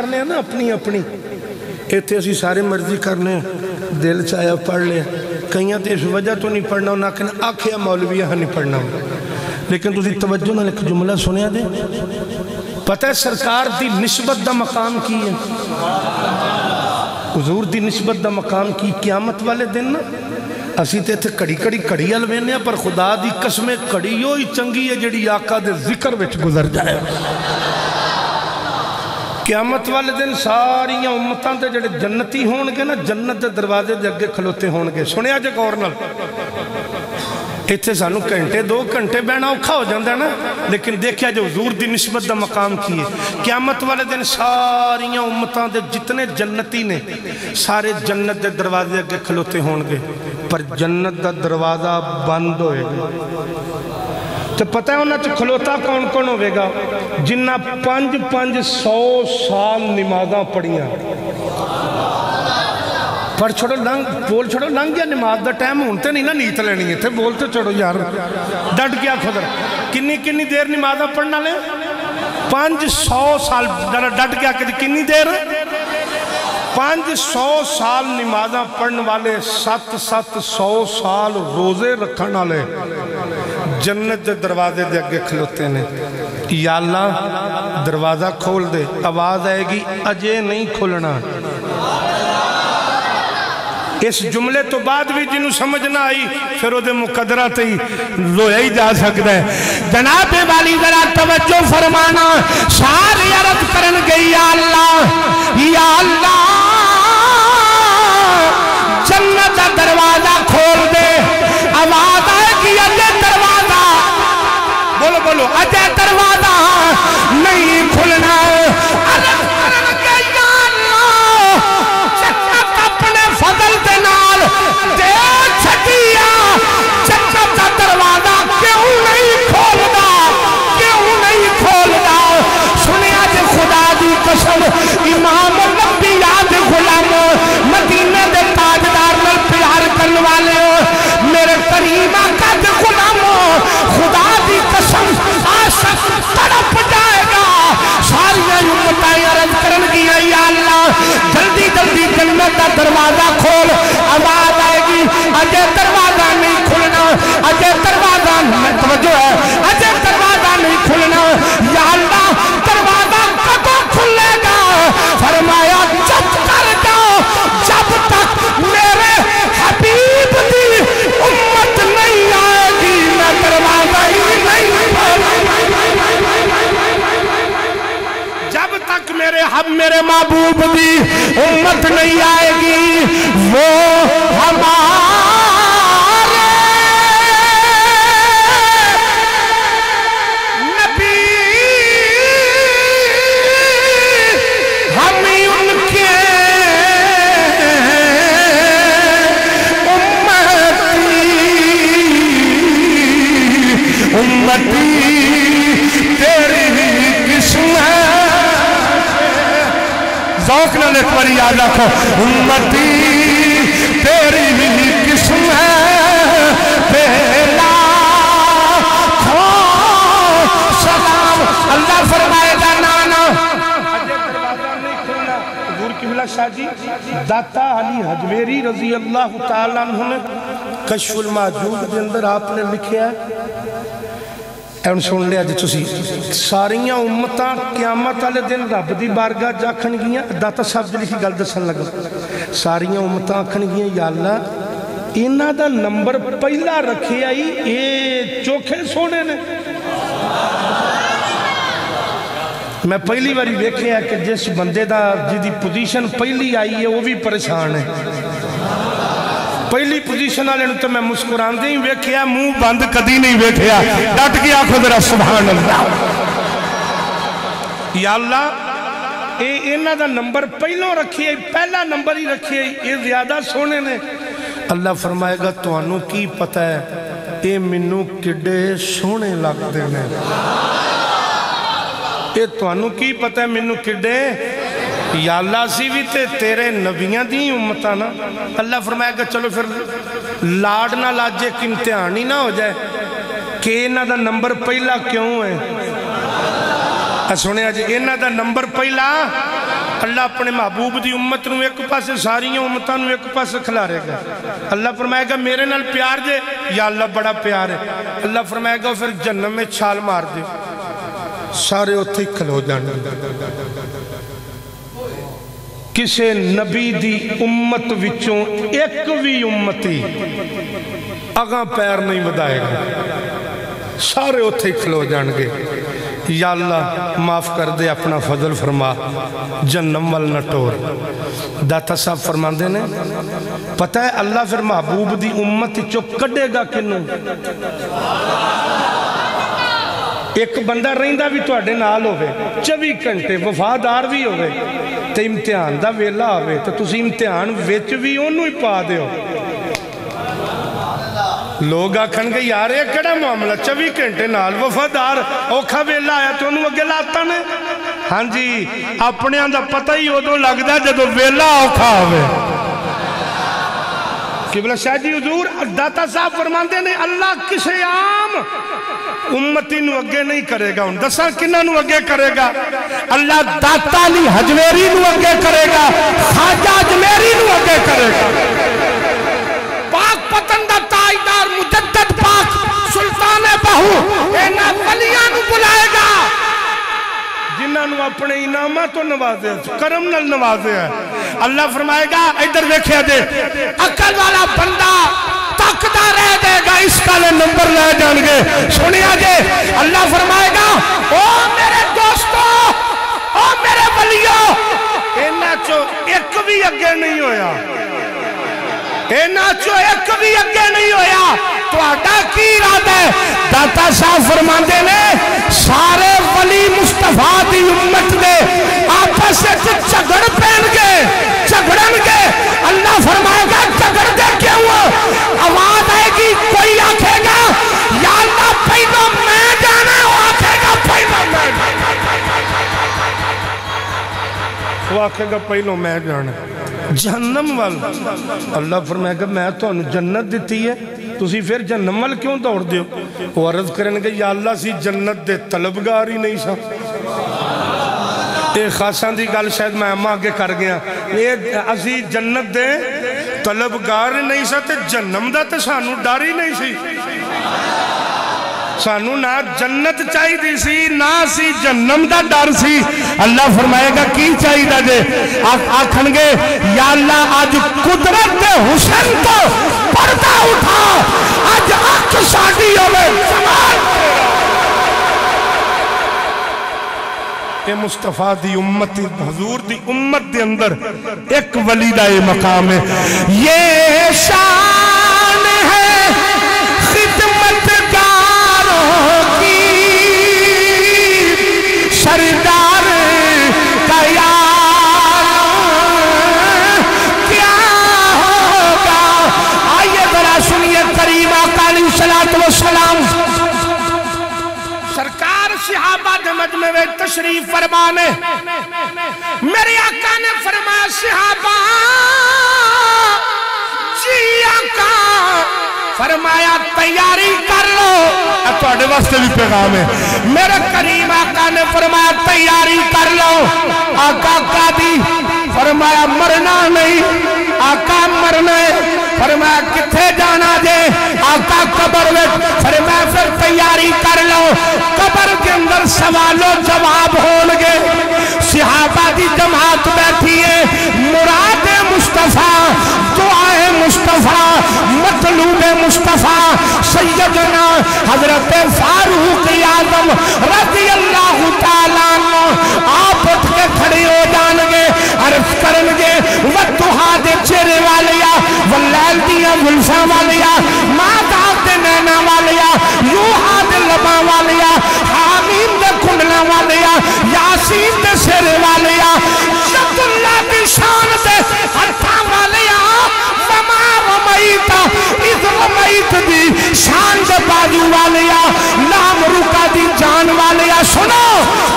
کرنے ہیں نا اپنی اپنی۔ ایتھے اسی سارے مرضی کرنے ہیں۔ دل چاہیا پڑھ لیا۔ کہیں تو اس وجہ تو نہیں پڑھنا نہ کہ آخیا مولویہ ہاں نہیں پڑھنا۔ ہوں لیکن تو اسی توجہ نہ لکھ جملہ سنیا دے۔ پتہ ہے سرکار دی نسبت دا مقام کی ہے؟ حضور دی نسبت دا مقام کی قیامت والے دن نا۔ اسی تے تھے کڑی کڑی کڑی الوینے پر خدا دی قسمیں کڑی ہوئی چنگی ہے جڑی آقا دے ذکر وچ گزر جائے۔ ਦੇ ਜ਼ਿਕਰ ਵਿੱਚ ਗੁਜ਼ਰ ਜਾਏ ਕਿਆਮਤ ਵਾਲੇ ਦਿਨ ਸਾਰੀਆਂ ਉਮਤਾਂ ਦੇ ਜਿਹੜੇ ਜੰਨਤੀ ਹੋਣਗੇ ਨਾ ਜੰਨਤ ਦੇ ਦਰਵਾਜ਼ੇ ਦੇ ਅੱਗੇ ਖਲੋਤੇ ਹੋਣਗੇ ਸੁਣਿਆ ਜੇ ਗੌਰ ਨਾਲ ਇੱਥੇ ਸਾਨੂੰ ਘੰਟੇ 2 ਘੰਟੇ ਬਹਿਣਾ ਔਖਾ ਹੋ ਜਾਂਦਾ ਨਾ ਲੇਕਿਨ ਦੇਖਿਆ ਜੋ ਹਜ਼ੂਰ ਦੀ ਨਿਸਬਤ ਦਾ ਮਕਾਮ ਕੀ ਹੈ ਕਿਆਮਤ ਵਾਲੇ ਦਿਨ ਸਾਰੀਆਂ ਉਮਤਾਂ ਦੇ ਜਿਤਨੇ ਜੰਨਤੀ ਨੇ ਸਾਰੇ ਜੰਨਤ ਦੇ ਦਰਵਾਜ਼ੇ ਅੱਗੇ ਖਲੋਤੇ ਹੋਣਗੇ ਪਰ ਜੰਨਤ ਦਾ ਦਰਵਾਜ਼ਾ ਬੰਦ ਹੋਏਗਾ تو پتہ ہے انہاں چ کھلوتا کون کون ہوئے گا؟ جنہ پانچ پانچ سو سال نمازاں پڑھیاں۔ پڑھ چھوڑو، لنگ، بول چھوڑو، لنگ یا نماز دا ٹائم ہونتے نہیں نا، نیت لینی ہے تھے بولتے چھوڑو یار۔ ڈٹ گیا خدر کنی کنی دیر نمازاں پڑھنا لیں پانچ سو سال، ڈٹ گیا کہ کنی دیر؟ پانچ سو سال نمازاں پڑھن والے، ست ست سو سال روزے رکھن والے۔ جنت دے دروازے دے اگے کھلوتے نے۔ یا اللہ دروازہ کھول دے، آواز آئے گی، اجے نہیں کھولنا۔ اس جملے تو بعد بھی جنہوں سمجھ آئی، پھر وہ مقدرہ تے لویا ہی جا سکتا ہے۔ جناب والی، ذرا توجہ فرمانا سارے عرض کرن گئی، یا اللہ یا اللہ، جنت دروازہ کھول دے۔ جنت کا دروازہ کھول، آواز آئے گی، اجے دروازہ نہیں کھلنا، اجے دروازہ توجہ ہے، اجے دروازہ نہیں کھلنا، یا اللہ، دروازہ کتا کھلے گا؟ فرمایا، جب کر گا جب تک میرے حبیب دی امت نہیں آئے گی، میں دروازہ ہی نہیں جب تک میرے حب میرے محبوب دی امت نہیں آئے پر یاد رکھو۔ امتی، تیری ہی قسم ہے۔ پہلا کھو، سلام۔ اللہ فرمائے گا، نانا۔ حضور قبلہ شاہ جی داتا علی حجمیری رضی اللہ تعالیٰ عنہ نے کشف الماجود کے اندر آپ نے لکھیا ہے اے سن لیا جی تسی ساریاں امتاں قیامت والے دن رب دی بارگاہ چ آخن گیاں داتا صاحب جی کی گل دسن لگا ساری امت آخن گیا یا اللہ انہاں دا نمبر پہلا رکھے آئی اے چوکھے سونے نے میں پہلی باری دیکھے کہ جس بندے دا جی پوزیشن پہلی آئی ہے وہ بھی پریشان ہے پہلی پوزیشن والے تو میں مسکران ہی ویکھیا، منہ بند کدی نہیں ویکھیا۔ ڈٹ کے آخو ذرا سبحان اللہ یا اللہ، اے اینا دا نمبر پہلوں رکھیے، پہلا نمبر ہی رکھیے، یہ زیادہ سونے نے۔ اللہ فرمائے گا تو انو کی پتہ ہے، اے منو کڈے سونے لگ دینے اے تو انو کی پتہ ہے منو کڈے یا اللہ سی بھی تے تیرے نبیاں دی امتا نا۔ اللہ فرمایا کہ چلو پھر لاد نہ لاجے کہ امتحان ہی نہ ہو جائے۔ کہ اینا دا نمبر پہلا کیوں ہے؟ سنے آج اینا دا نمبر پہلا اللہ اپنے محبوب دی امت نو ایک پاس ساری امتہ نو ایک پاس کھلا رہے گا اللہ فرمائے گا میرے نال پیار دے یا اللہ بڑا پیار ہے۔ اللہ فرمائے گا پھر جنم میں چھال مار دے۔ سارے اتھے کھلو جانے کسے نبی دی امت وچوں ایک بھی امتی اگاں پیر نہیں بدائے گا سارے اتھے کھلو جان گے یا اللہ معاف کر دے اپنا فضل فرما جنم وال ٹور داتا صاحب فرما دے نے پتہ ہے اللہ پھر محبوب دی امت چو کڑے گا کنوں ਇੱਕ ਬੰਦਾ ਰਹਿੰਦਾ ਵੀ ਤੁਹਾਡੇ ਨਾਲ ਹੋਵੇ 24 ਘੰਟੇ ਵਫਾਦਾਰ ਵੀ ਹੋਵੇ, ਤੇ ਇਮਤਿਹਾਨ ਦਾ ਵੇਲਾ ਹੋਵੇ, ਤੇ ਤੁਸੀਂ ਇਮਤਿਹਾਨ ਵਿੱਚ ਵੀ ਉਹਨੂੰ ਹੀ ਪਾ ਦਿਓ। ਲੋਕ ਆਖਣਗੇ, ਯਾਰ, ਇਹ ਕਿਹੜਾ ਮਾਮਲਾ? 24 ਘੰਟੇ ਨਾਲ ਵਫਾਦਾਰ, ਔਖਾ ਵੇਲਾ ਆਇਆ, ਤੇ ਉਹਨੂੰ ਅੱਗੇ ਲਾਤਾ ਨੇ? ਹਾਂਜੀ, ਆਪਣਿਆਂ ਦਾ ਪਤਾ ਹੀ ਉਦੋਂ ਲੱਗਦਾ ਜਦੋਂ ਵੇਲਾ ਔਖਾ ਹੋਵੇ। ਕਿਬਲਾ ਸ਼ਾਹ ਜੀ, ਹਜ਼ੂਰ, ਦਾਤਾ ਸਾਹਿਬ ਫਰਮਾਉਂਦੇ ਨੇ ਅੱਲਾ ਕਿਸੇ ਆਮ امتی نو اگے نہیں کرے گا۔ ان دسا کنہ نو اگے کرے گا؟ اللہ داتا علی حجمیری نو اگے کرے گا۔ خاجہ حجمیری نو اگے کرے گا۔ پاک پتندہ تائیدار مجدد پاک سلطان بہو اینا ولیاں نو بلائے گا۔ جنہ نو اپنے انامہ تو نوازے ہیں کرم نل نوازے ہیں اللہ فرمائے گا ایدر ویکھے دے اکل والا بندہ تک دا رہ دے گا، اس کا لے نمبر لے جانگے سنی آجے جی، اللہ فرمائے گا، او میرے دوستو، او میرے ولیو، اینا چو ایک بھی اگے نہیں ہویا۔ اینا چو ایک بھی اگے نہیں ہویا۔ تو آٹا کی رات ہے؟ داتا صاحب فرمان دے نے، سارے ولی مصطفیٰ دی امت دے آپس سے چگڑ پہن چگڑن اللہ فرمائے گا چگڑ کیوں؟ آواز آئے گی، کوئی آنکھے گا۔ یا اللہ پیدا میں جانا آنکھے گا پیدا میں وہ آنکھے گا پیدا میں جانا۔ جہنم والا اللہ فرمائے گا، میں تو جنت دیتی ہے۔ تسی پھر جہنم وال کیوں دوڑ دیو وہ عرض کرنے گے، یا اللہ سی جنت دے طلبگار ہی نہیں سا اے خاصان دی گل شاید میں اممہ آگے کر گیا۔ اے عزیز جنت دے طلبگار نہیں سا تے جنم دا تے سانو ڈاری نہیں سی۔ سانو نہ جنت چاہی دی سی، نہ سی جنم دا ڈر سی۔ اللہ فرمائے گا، کی چاہی دا جے آکھنگے یا اللہ، آج قدرت دے حسین تو پردہ اٹھا۔ آج آکھ ساڑی ہوئے سمان کہ مصطفیٰ دی امت حضور دی امت دی اندر ایک ولی دا مقام ہے۔ یہ شان ہے خدمتگاروں کی شرم آباد مجمع میں تشریف فرمانے۔ میرے آقا نے فرمایا صحابہ جی آقا فرمایا تیاری کر لو۔ اتو اڈے واسطے بھی پیغام ہے۔ میرے کریم آقا نے فرمایا تیاری کر لو۔ آقا قادی فرمایا مرنا نہیں۔ آقا مرنا ہے۔ فرمایا کتے جانا؟ آقا قبر میں پھر میں پھر تیاری کر لو قبر کے اندر سوال و جواب ہونگے صحابہ دی جماعت بیٹھی ہے۔ مراد مصطفیٰ دعا مصطفیٰ، مطلوب مصطفیٰ، سیدنا حضرت فاروق اعظم رضی اللہ تعالیٰ آپ اٹھ کے کھڑے ہو جانگے عرف کرنگے وَتُحَا دے چیرے والیا واللیل دیا گلفہ والیا مَادَا دے نینا والیا یوہا دے لبا والیا حامیم دے کنڈنا والیا یاسیم دے سیرے والیا شد اللہ دی شان دے حتہ والیا وما رمائیتا اذ رمائیت دی شان دے باجو والیا نام رکا دی جان والیا سنو!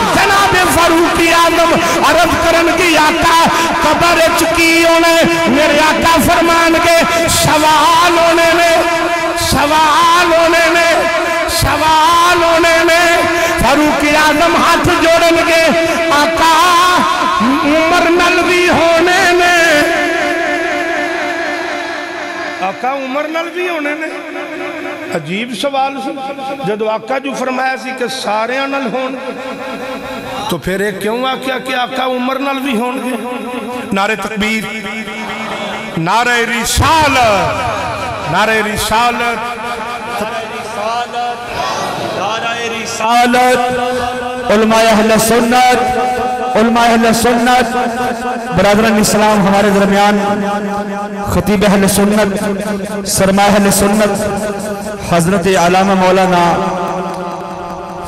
فاروقی آدم عرض کرن کی آقا قبر چکی ہونے میرے آقا فرمان کے، سوال ہونے میں سوال ہونے میں سوال ہونے میں فاروقی آدم ہاتھ جوڑن کے، آقا عمر نلوی ہونے میں آقا عمر نلوی ہونے میں عجیب سوال، جدو آقا جو فرمایا سی کہ سارے نل ہون۔ تو پھر ایک کیوں آکیا کہ آقا عمر نال بھی ہونگے نعرے تکبیر نعرے رسالت نعرے رسالت نعرے رسالت علماء اہل سنت علماء اہل سنت برادران اسلام ہمارے درمیان خطیب اہل سنت سرمایہ اہل سنت حضرت علامہ مولانا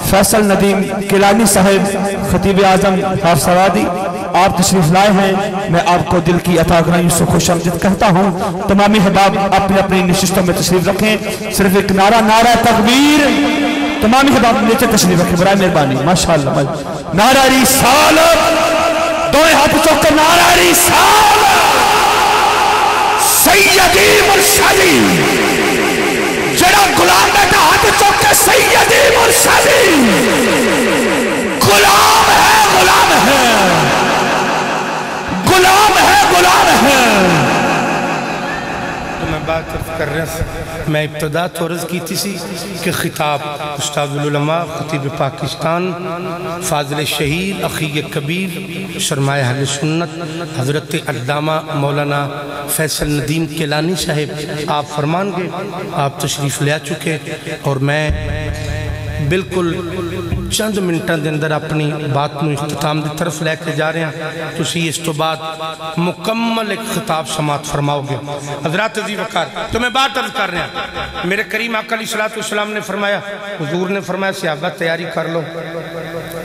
فیصل ندیم کلانی صاحب، خطیب آزم حاف سوادی، آپ تشریف لائے ہیں۔ میں آپ کو دل کی عطا گرائی سے خوش آمدید کہتا ہوں۔ تمامی حباب اپنے اپنے نشستوں میں تشریف رکھیں۔ صرف ایک نعرہ نعرہ تکبیر تمامی حباب نیچے تشریف رکھیں۔ برائے مربانی ماشاءاللہ نعرہ رسالت۔ دوئے ہاتھ چکے نعرہ رسالت۔ سیدی مرشدی۔ جڑا غلام بیٹا آپ تو کہ سیدی مرشدی۔ غلام ہے غلام ہے۔ غلام ہے غلام ہے۔ بات کر رہا ہوں میں ابتدا تو عرض کی تھی سی کہ خطاب استاد العلماء، خطیب پاکستان، فاضل شہیر اخی کبیر، شرمائے حل سنت، حضرت اردامہ مولانا فیصل ندیم کیلانی صاحب آپ فرمان گئے آپ تشریف لے چکے اور میں بالکل چند منٹاں دے اندر اپنی بات نو اختتام دے طرف لے کے جا رہے ہیں۔ تسی اس تو بعد مکمل ایک خطاب سمات فرماؤ گے۔ حضرات عزیز وقار، تو میں بات عرض کر رہے ہیں میرے کریم آقا علیہ السلام نے فرمایا، حضور نے فرمایا صحابہ تیاری کر لو۔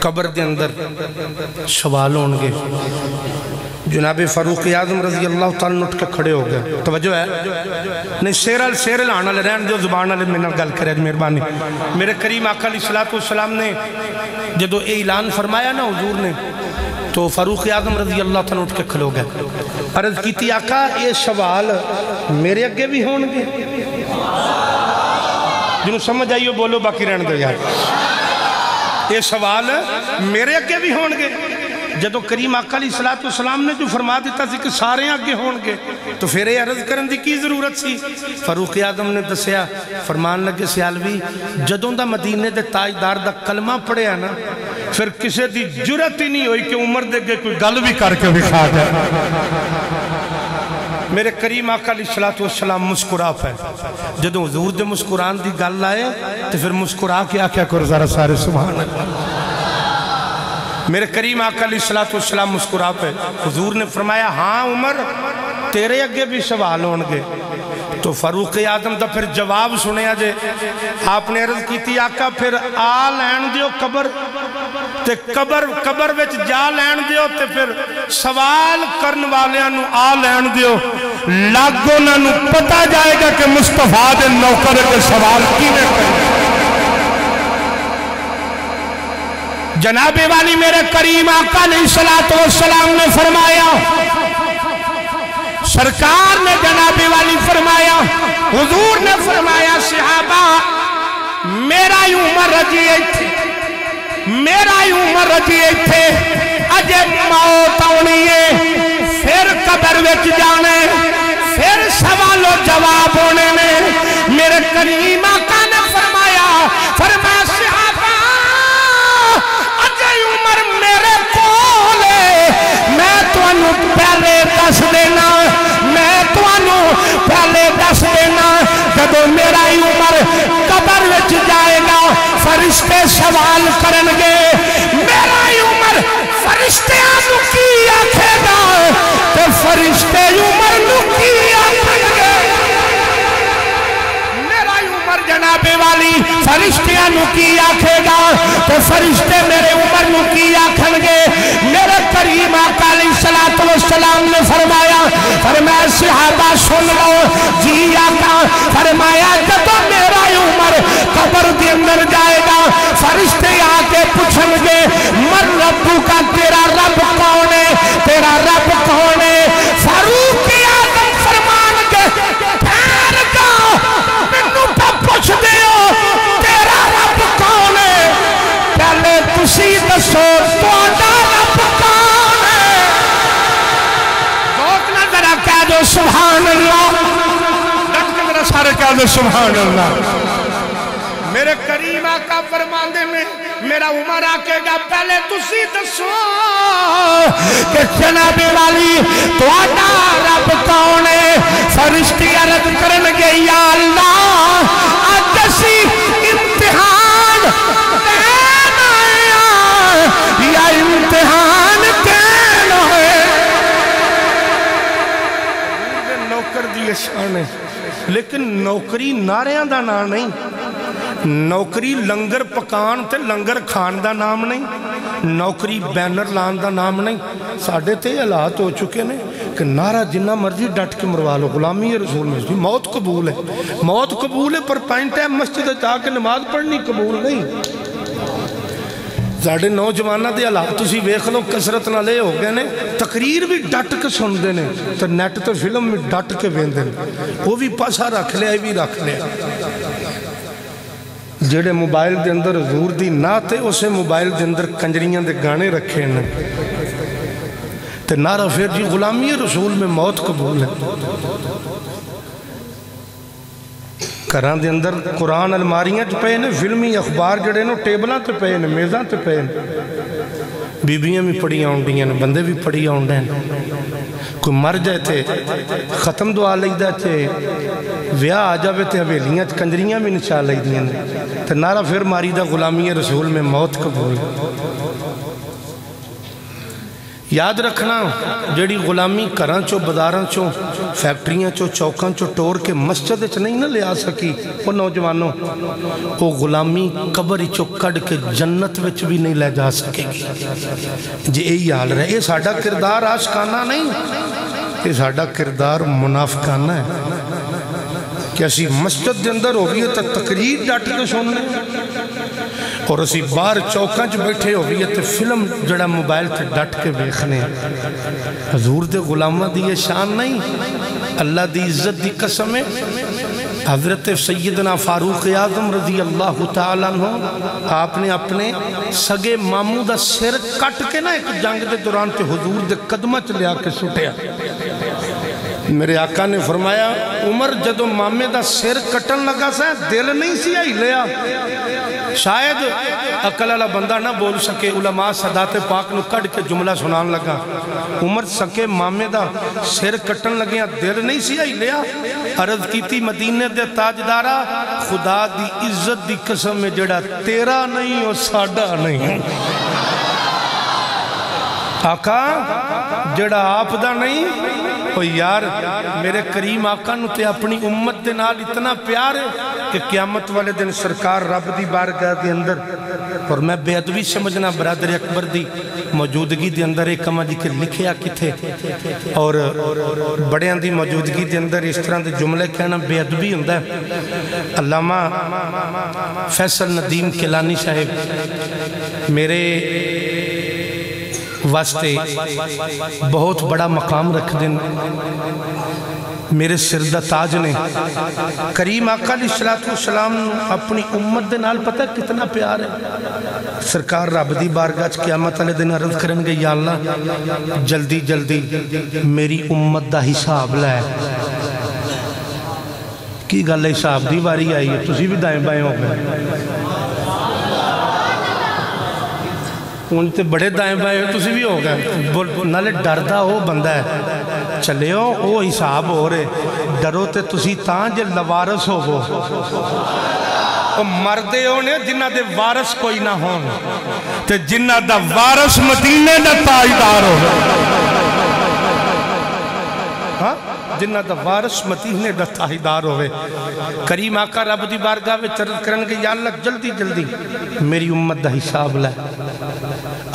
قبر دے اندر سوال ہونگے جناب فاروق عاظم رضی اللہ تعالیٰ اٹھ کے کھڑے ہو گیا توجہ ہے۔ نہیں سیرل سیرل آنا لے رہن جو زبان والے میرے گل کرے، مہربانی۔ میرے کریم آقا علیہ السلام نے جدو اعلان فرمایا نا حضور نے، تو فاروق عاظم رضی اللہ تعالیٰ اٹھ کے کھڑے ہو گیا عرض کیتی، آقا، یہ سوال میرے اگے بھی ہونگے جنہوں سمجھ آئیو بولو، باقی رہن دو یار۔ یہ سوال میرے اگے بھی ہونگے جدو کریم آقا علیہ السلام نے جو فرما دیتا سی کہ سارے اگے ہونگے تو پھر یہ عرض کرن دی کی ضرورت سی؟ فاروق آدم نے دسیا، فرمان لگے سیالوی، جدوں دا مدینے دے تاجدار دا کلمہ پڑھیا نا، پھر کسے دی جرت ہی نہیں ہوئی کہ عمر دے گے کوئی گل بھی کر کے بکھا دے۔ میرے کریم آقا علیہ الصلوۃ والسلام مسکرا پے جدو حضور دے مسکران دی گل آئے تو پھر مسکرا کے آکھیا کرو ذرا سارے سبحان اللہ۔ میرے کریم آقا علیہ الصلوۃ مسکرا پے حضور نے فرمایا ہاں عمر، تیرے اگے بھی سوال ہونگے تو فاروق آدم دا پھر جواب سنے آجے آپ نے عرض کی تھی آقا پھر آ لین دیو قبر۔ تے قبر قبر ویچ جا لین دیو تے پھر سوال کرن والیاں نو آ لین دیو۔ لگو نا نو پتا جائے گا کہ مصطفیٰ دے نوکر کے سوال کی میں کرے۔ جنابِ والی میرے کریم آقا نے صلاة و السلام نے فرمایا، سرکار نے جنابِ والی فرمایا، حضور نے فرمایا، صحابہ، میرا عمر رجیت تھی میرا عمر جی تھے اجے موت آنی پھر قبر وچ جانے، پھر سوال و جواب ہونے میں میرے کریم آقا نے فرمایا فرمایا، صحابہ، اجے عمر میرے کولے میں تو انہوں پہلے دس دینا، میں تو انہوں پہلے دس دینا جدو میرا عمر فرشتے سوال کرن گے میرا عمر فرشتے آنو کی آکھے گا، تو فرشتے عمر نو کی آکھن گا میرا عمر جناب والی فرشتے آنو کی آکھے گا، تو فرشتے میرے عمر نو کی آکھن گے؟ میرے کریم آقا علیہ السلام نے فرمایا فرمایا، صحابہ سن لو جی آقا، فرمایا، جب میرا عمر قبر کے اندر جائے گا، فرشتے آ کے پوچھیں گے من ربو کا تیرا رب کون ہے؟ تیرا رب کون کیا دے سبحان اللہ۔ میرے کریم آقا فرماندے میں میرا عمر آکے گا، پہلے تسی دسو کہ جناب والی تو آٹا رب کونے فرشتی عرض کرن گے یا اللہ، آج امتحان دین آیا یا امتحان نوکر دی شان ہے۔ لیکن نوکری ناریاں دا نام نہیں۔ نوکری لنگر پکان تے لنگر کھان دا نام نہیں۔ نوکری بینر لان دا نام نہیں۔ ساڑھے تے حالات ہو چکے نے کہ نعرہ جنہ مرضی ڈٹ کے مروا لو، غلامی رسول میں موت قبول ہے۔ موت قبول ہے، پر پینٹ ہے مسجد جا کے نماز پڑھنی قبول نہیں۔ ساڑھے نوجوانہ دے حالات تسی ویکھ لو کسرت نہ لے ہو گئے نے تقریر بھی ڈٹ کے سن دے نے تو نیٹ تو فلم میں ڈٹ کے وین دے وہ بھی پاسا رکھ لیا بھی رکھ لیا جڑے موبائل دے اندر حضور دی نہ تے اسے موبائل دے اندر کنجریاں دے گانے رکھے ہیں تے نعرہ پھر جی غلامی رسول میں موت قبول ہے گھران دے اندر قرآن الماریاں چ پے نے فلمی اخبار جڑے نو ٹیبلاں تے پے نے میزاں تے پے نے بیبیاں بھی پڑی آؤنڈیاں نے بندے بھی پڑی آؤنڈے ہیں کوئی مر جائے تھے ختم دعا لئی دا تھے ویاہ آ جاوے تھے حویلیاں کنجریاں بھی نچا لئی دیاں نے تو نعرہ پھر ماری دا غلامی رسول میں موت قبول یاد رکھنا جڑی غلامی کران چو بداران چو فیکٹریاں چو چوکان چو ٹور کے مسجد چ نہیں نہ لے آ سکی، وہ نوجوانوں، وہ غلامی قبر چو کڑ کے جنت وچ بھی نہیں لے جا سکے گی۔ جی یہی حال رہے۔ یہ ساڑھا کردار آشکانہ نہیں، یہ ساڑھا کردار منافقانہ ہے۔ کہ اسی مسجد دے اندر ہو گئی تو تقریر ڈاٹ کے سننے۔ اور اسی بار چوکاں چ بیٹھے ہو گئی تو فلم جڑا موبائل تے ڈٹ کے بیکھنے حضور دے غلامہ دی یہ شان نہیں۔ اللہ دی عزت دی قسم ہے۔ حضرت سیدنا فاروق اعظم رضی اللہ تعالیٰ عنہ آپ نے اپنے سگے مامو دا سر کٹ کے نا ایک جنگ دے دوران تے حضور دے قدمہ لیا کے سٹیا۔ میرے آقا نے فرمایا، عمر جدو مامے دا سر کٹن لگا سا، دل نہیں سی آئی لیا۔ شاید اکل اللہ بندہ نہ بول سکے، علماء صدات پاک نو کڑ کے جملہ سنان لگا۔ عمر سکے مامے دا سر کٹن لگیا دل نہیں سی آئی لیا۔ عرض کیتی مدینہ دے تاجدارا، خدا دی عزت دی قسم میں جڑا تیرا نہیں اور ساڑا نہیں۔ آقا، جڑا آپ دا نہیں او یار میرے کریم آقا نو تے اپنی امت دے نال اتنا پیار ہے کہ قیامت والے دن سرکار رب دی بارگاہ دے اندر اور میں بے ادبی سمجھنا برادر اکبر دی موجودگی دے اندر ایک کما جی کے لکھیا کتھے اور بڑے دی موجودگی دے اندر اس طرح دے جملے کہنا بے ادبی ہندہ ہے علامہ فیصل ندیم کلانی صاحب میرے واسطے بہت بڑا مقام رکھ دیں میرے سردہ تاج نے کریم آقا علیہ السلام اپنی امت دے نال پتہ کتنا پیار ہے۔ سرکار رب دی بارگاہ قیامت علیہ دن عرض کرن گے، یا اللہ، جلدی جلدی میری امت دا حساب لائے کی گل حساب دی باری آئی ہے، تسی بھی دائیں بائیں ہو گئے۔ ان تے بڑے دائیں بائیں تسی بھی ہو گئے نالے ڈردہ ہو بندہ ہے چلے ہو وہ حساب ہو رہے ڈرو تے تسی تاں جے لوارس ہو وہ وہ مردے ہونے جنہ دے وارس کوئی نہ ہون تے جنہ دا وارس مدینے دا تاجدار ہو جنہ دا وارس مدینے دا تاجدار ہوئے کریم آقا رب دی بارگاہ میں چرد کرن یا اللہ جلدی جلدی میری امت دا حساب لائے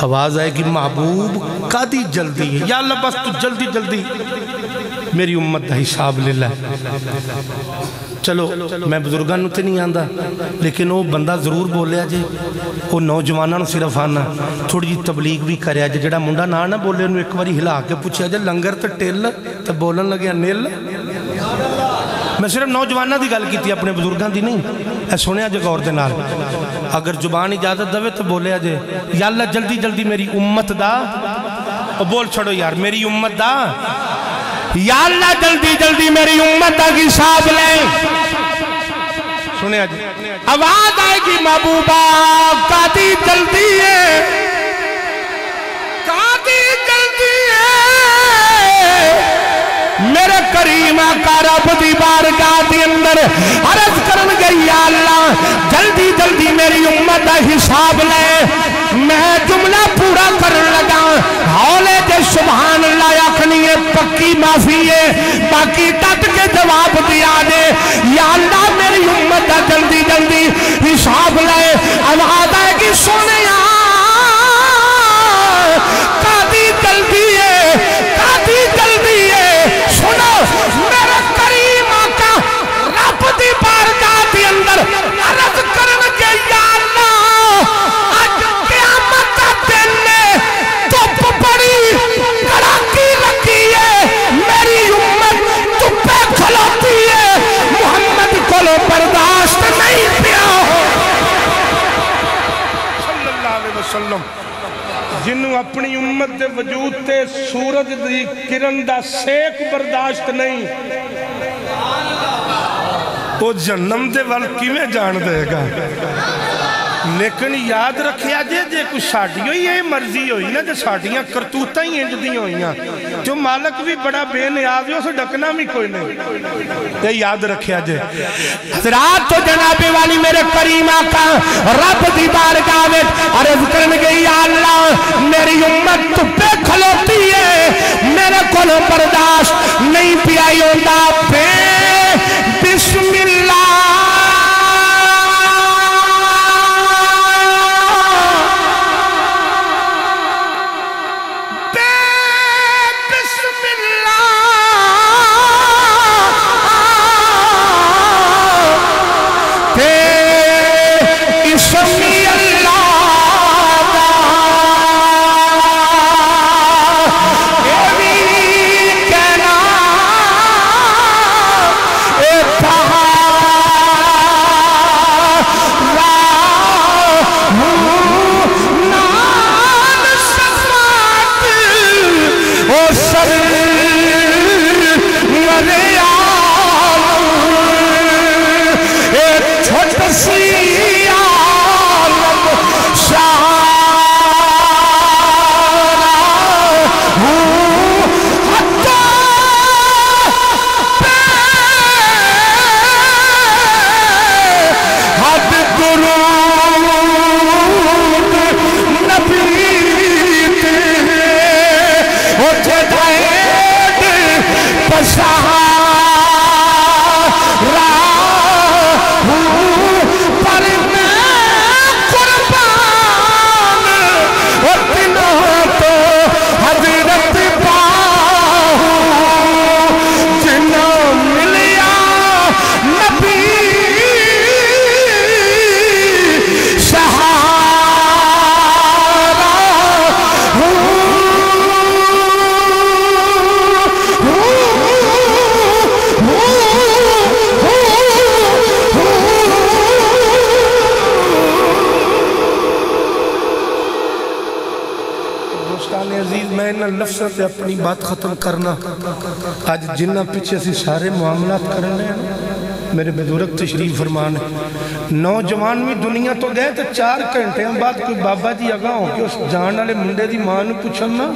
آواز آئے گی محبوب قادی جلدی ہے، یا اللہ بس تو جلدی جلدی۔ میری امت دا حساب لے لائے چلو، میں بزرگان تے نہیں آندہ لیکن وہ بندہ ضرور بولیا جے۔ وہ نوجوانوں صرف آنا، تھوڑی جی تبلیغ بھی کریا جے۔ جڑا منڈا نہ نہ بولے، انہوں ایک باری ہلا کے پوچھا جے، لنگر تے ٹیل تے بولن لگیا، نیل۔ میں صرف نوجوانہ دی گل کی تھی اپنے بزرگان دی نہیں۔ اے سنیا جے گور دے نال۔ اگر زبان اجازت دوے تو بولیا جے۔ یا اللہ جلدی جلدی میری امت دا۔ بول چھڑو یار، میری امت دا۔ یا اللہ جلدی جلدی میری امت دا کی صاحب لیں سنیا جی آواز آئے گی، محبوبہ قادی جلدی ہے۔ میرے کریم آقا رب دی بارگاہ دی اندر عرض کرن گئی یا اللہ، جلدی جلدی میری امت دا حساب لے۔ میں جملہ پورا کرن لگا۔ ہولے دے سبحان اللہ آکھنی ہے، پکی معافی ہے۔ باقی ٹٹ کے جواب دیا دے۔ یا اللہ، میری امت دا جلدی جلدی حساب لے۔ آواز آئے گی سونے قادی تے وجود تے سورج دی کرن دا سیک برداشت نہیں۔ وہ جنم دے وال کیویں جان دے گا؟ لیکن یاد رکھیا جے جے کچھ ساڑی ہوئی ہے، مرضی ہوئی نا، جے ساڑیاں کرتوتہ ہی ہیں جدی ہوئی ہیں۔ جو مالک بھی بڑا بے نیاز ہے اسے ڈکنا بھی کوئی نہیں۔ یہ یاد رکھیا جے حضرات تو جناب والی میرے کریم آقا رب دی بارگاہ میں عرض کرن گئی یا اللہ میری امت تو پہ کھلوتی ہے۔ میرے کولو برداشت نہیں پیائی ہوتا پہ بسم اللہ۔ سے اپنی بات ختم کرنا۔ آج جنہ پیچھے سے سارے معاملات کرنے ہیں، میرے بزرگ تشریف فرمان ہے نوجوان بھی دنیا تو گئے تو چار گھنٹے بعد کوئی بابا جی اگاں ہو کہ اس جان والے منڈے دی ماں نو پوچھنا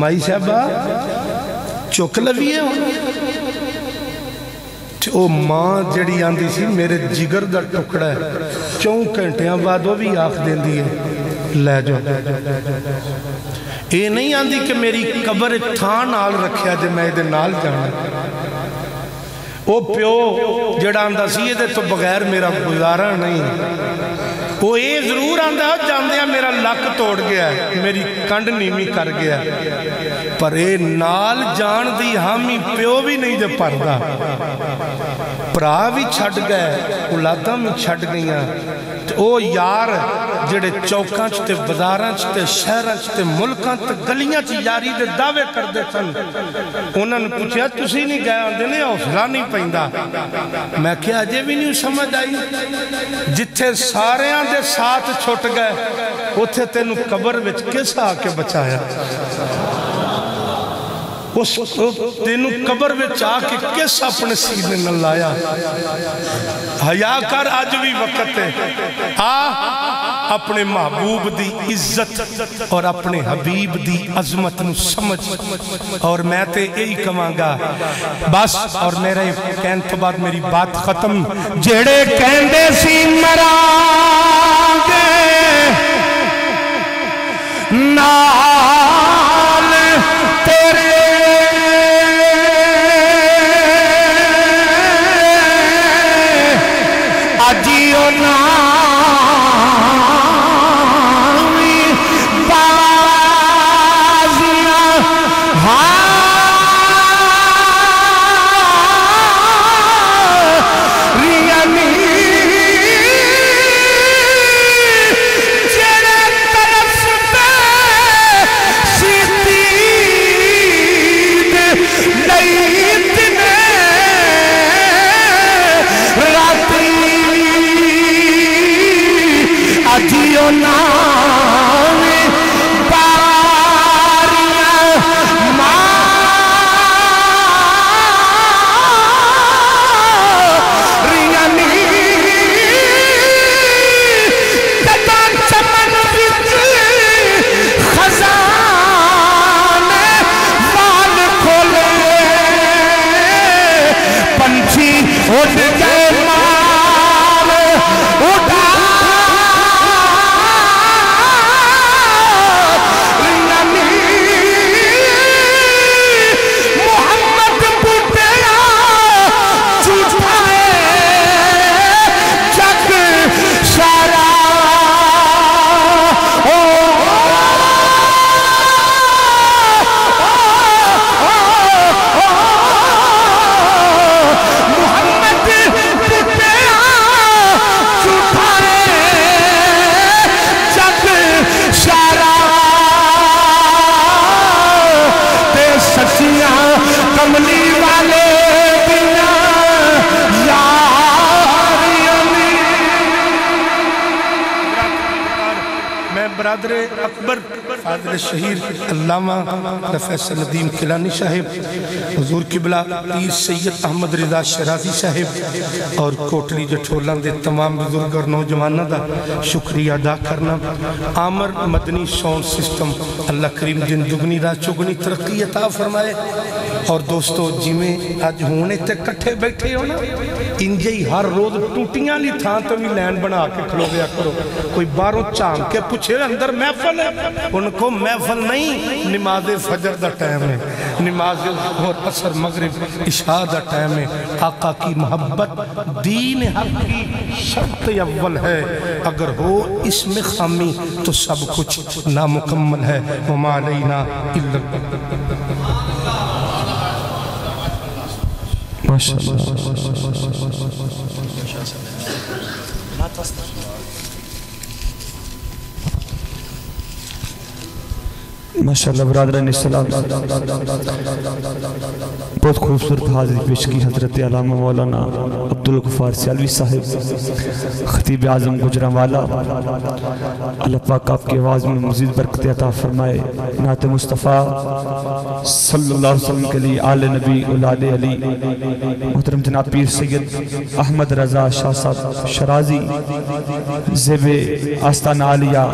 مائی صاحبہ، چک لویے ہو۔ تے او ماں جڑی آندی سی، میرے جگر دا ٹکڑا ہے۔ چون گھنٹیاں بعد وہ بھی آخ دیندی ہے۔ لے جاؤ اے نہیں آندی کہ میری قبر تھان نال رکھیا جے میں دے نال جانا۔ او پیو جڑا آندہ سی دے تو بغیر میرا گزارا نہیں۔ وہ اے ضرور آندہ ہے جاندیا میرا لک توڑ گیا ہے، میری کنڈ نیمی کر گیا ہے۔ پر اے نال جان دی ہمی پیو بھی نہیں جے پردہ پرا بھی چھٹ گئے اولادہ میں چھٹ گئیاں۔ او یار جڑے چوکاں چھتے بزاراں چھتے شہراں چھتے ملکاں تے گلیاں چھ یاری دے دعوے کر دے سن انہوں نے پوچھا تسی نہیں گئے آندے نے حوصلہ نہیں پہندا میں کیا اجے بھی نہیں سمجھ آئی جتھے سارے دے ساتھ چھٹ گئے اتھے تینوں قبر وچ کس آ کے بچایا اس تینوں قبر میں چاہ کے کس اپنے سینے نہ لایا؟ حیا کر، آج بھی وقت ہے۔ آ، اپنے محبوب دی عزت اور اپنے حبیب دی عظمت نو سمجھ۔ اور میں تے یہی کہاں گا، بس، اور میرے کہن تو بعد میری بات ختم۔ جڑے کہندے سی مران گے نال اکبر، فاضل شہیر، علامہ، پروفیسر ندیم کلانی صاحب، حضور قبلہ، پیر سید احمد رضا شرازی صاحب اور کوٹلی جٹھولان دے تمام بزرگ اور نوجوانہ دا شکریہ ادا کرنا۔ آمر مدنی ساؤنڈ سسٹم، اللہ کریم دن دگنی راہ چگنی ترقی عطا فرمائے۔ اور دوستو جی میں آج ہونے تے کٹھے بیٹھے ہو نا؟ انجے ہی ہر روز ٹوٹیاں لی تھا تو بھی لین بنا کے کھلو گیا کرو کوئی باروں چام کے پوچھے اندر محفل ہے ان کو محفل نہیں نماز فجر دا ٹائم ہے نماز اور اثر مغرب عشاء دا ٹائم ہے آقا کی محبت دین حق کی شرط اول ہے اگر ہو اس میں خامی تو سب کچھ نامکمل ہے وما علینا اللہ Маша. Маша. Маша. Маша. Маша. Маша. Маша. Маша. ماشاءاللہ برادران السلام، بہت خوبصورت حاضری پیش کی حضرت علامہ مولانا عبدالغفار سیالوی صاحب، خطیب اعظم گجرہ والا اللہ پاک آپ کی آواز میں مزید برکت عطا فرمائے۔ نعت مصطفیٰ صلی اللہ علیہ وسلم کے لیے آل نبی اولاد علی۔ محترم جناب پیر سید احمد رضا شاہ صاحب شرازی، زیب آستانہ عالیہ۔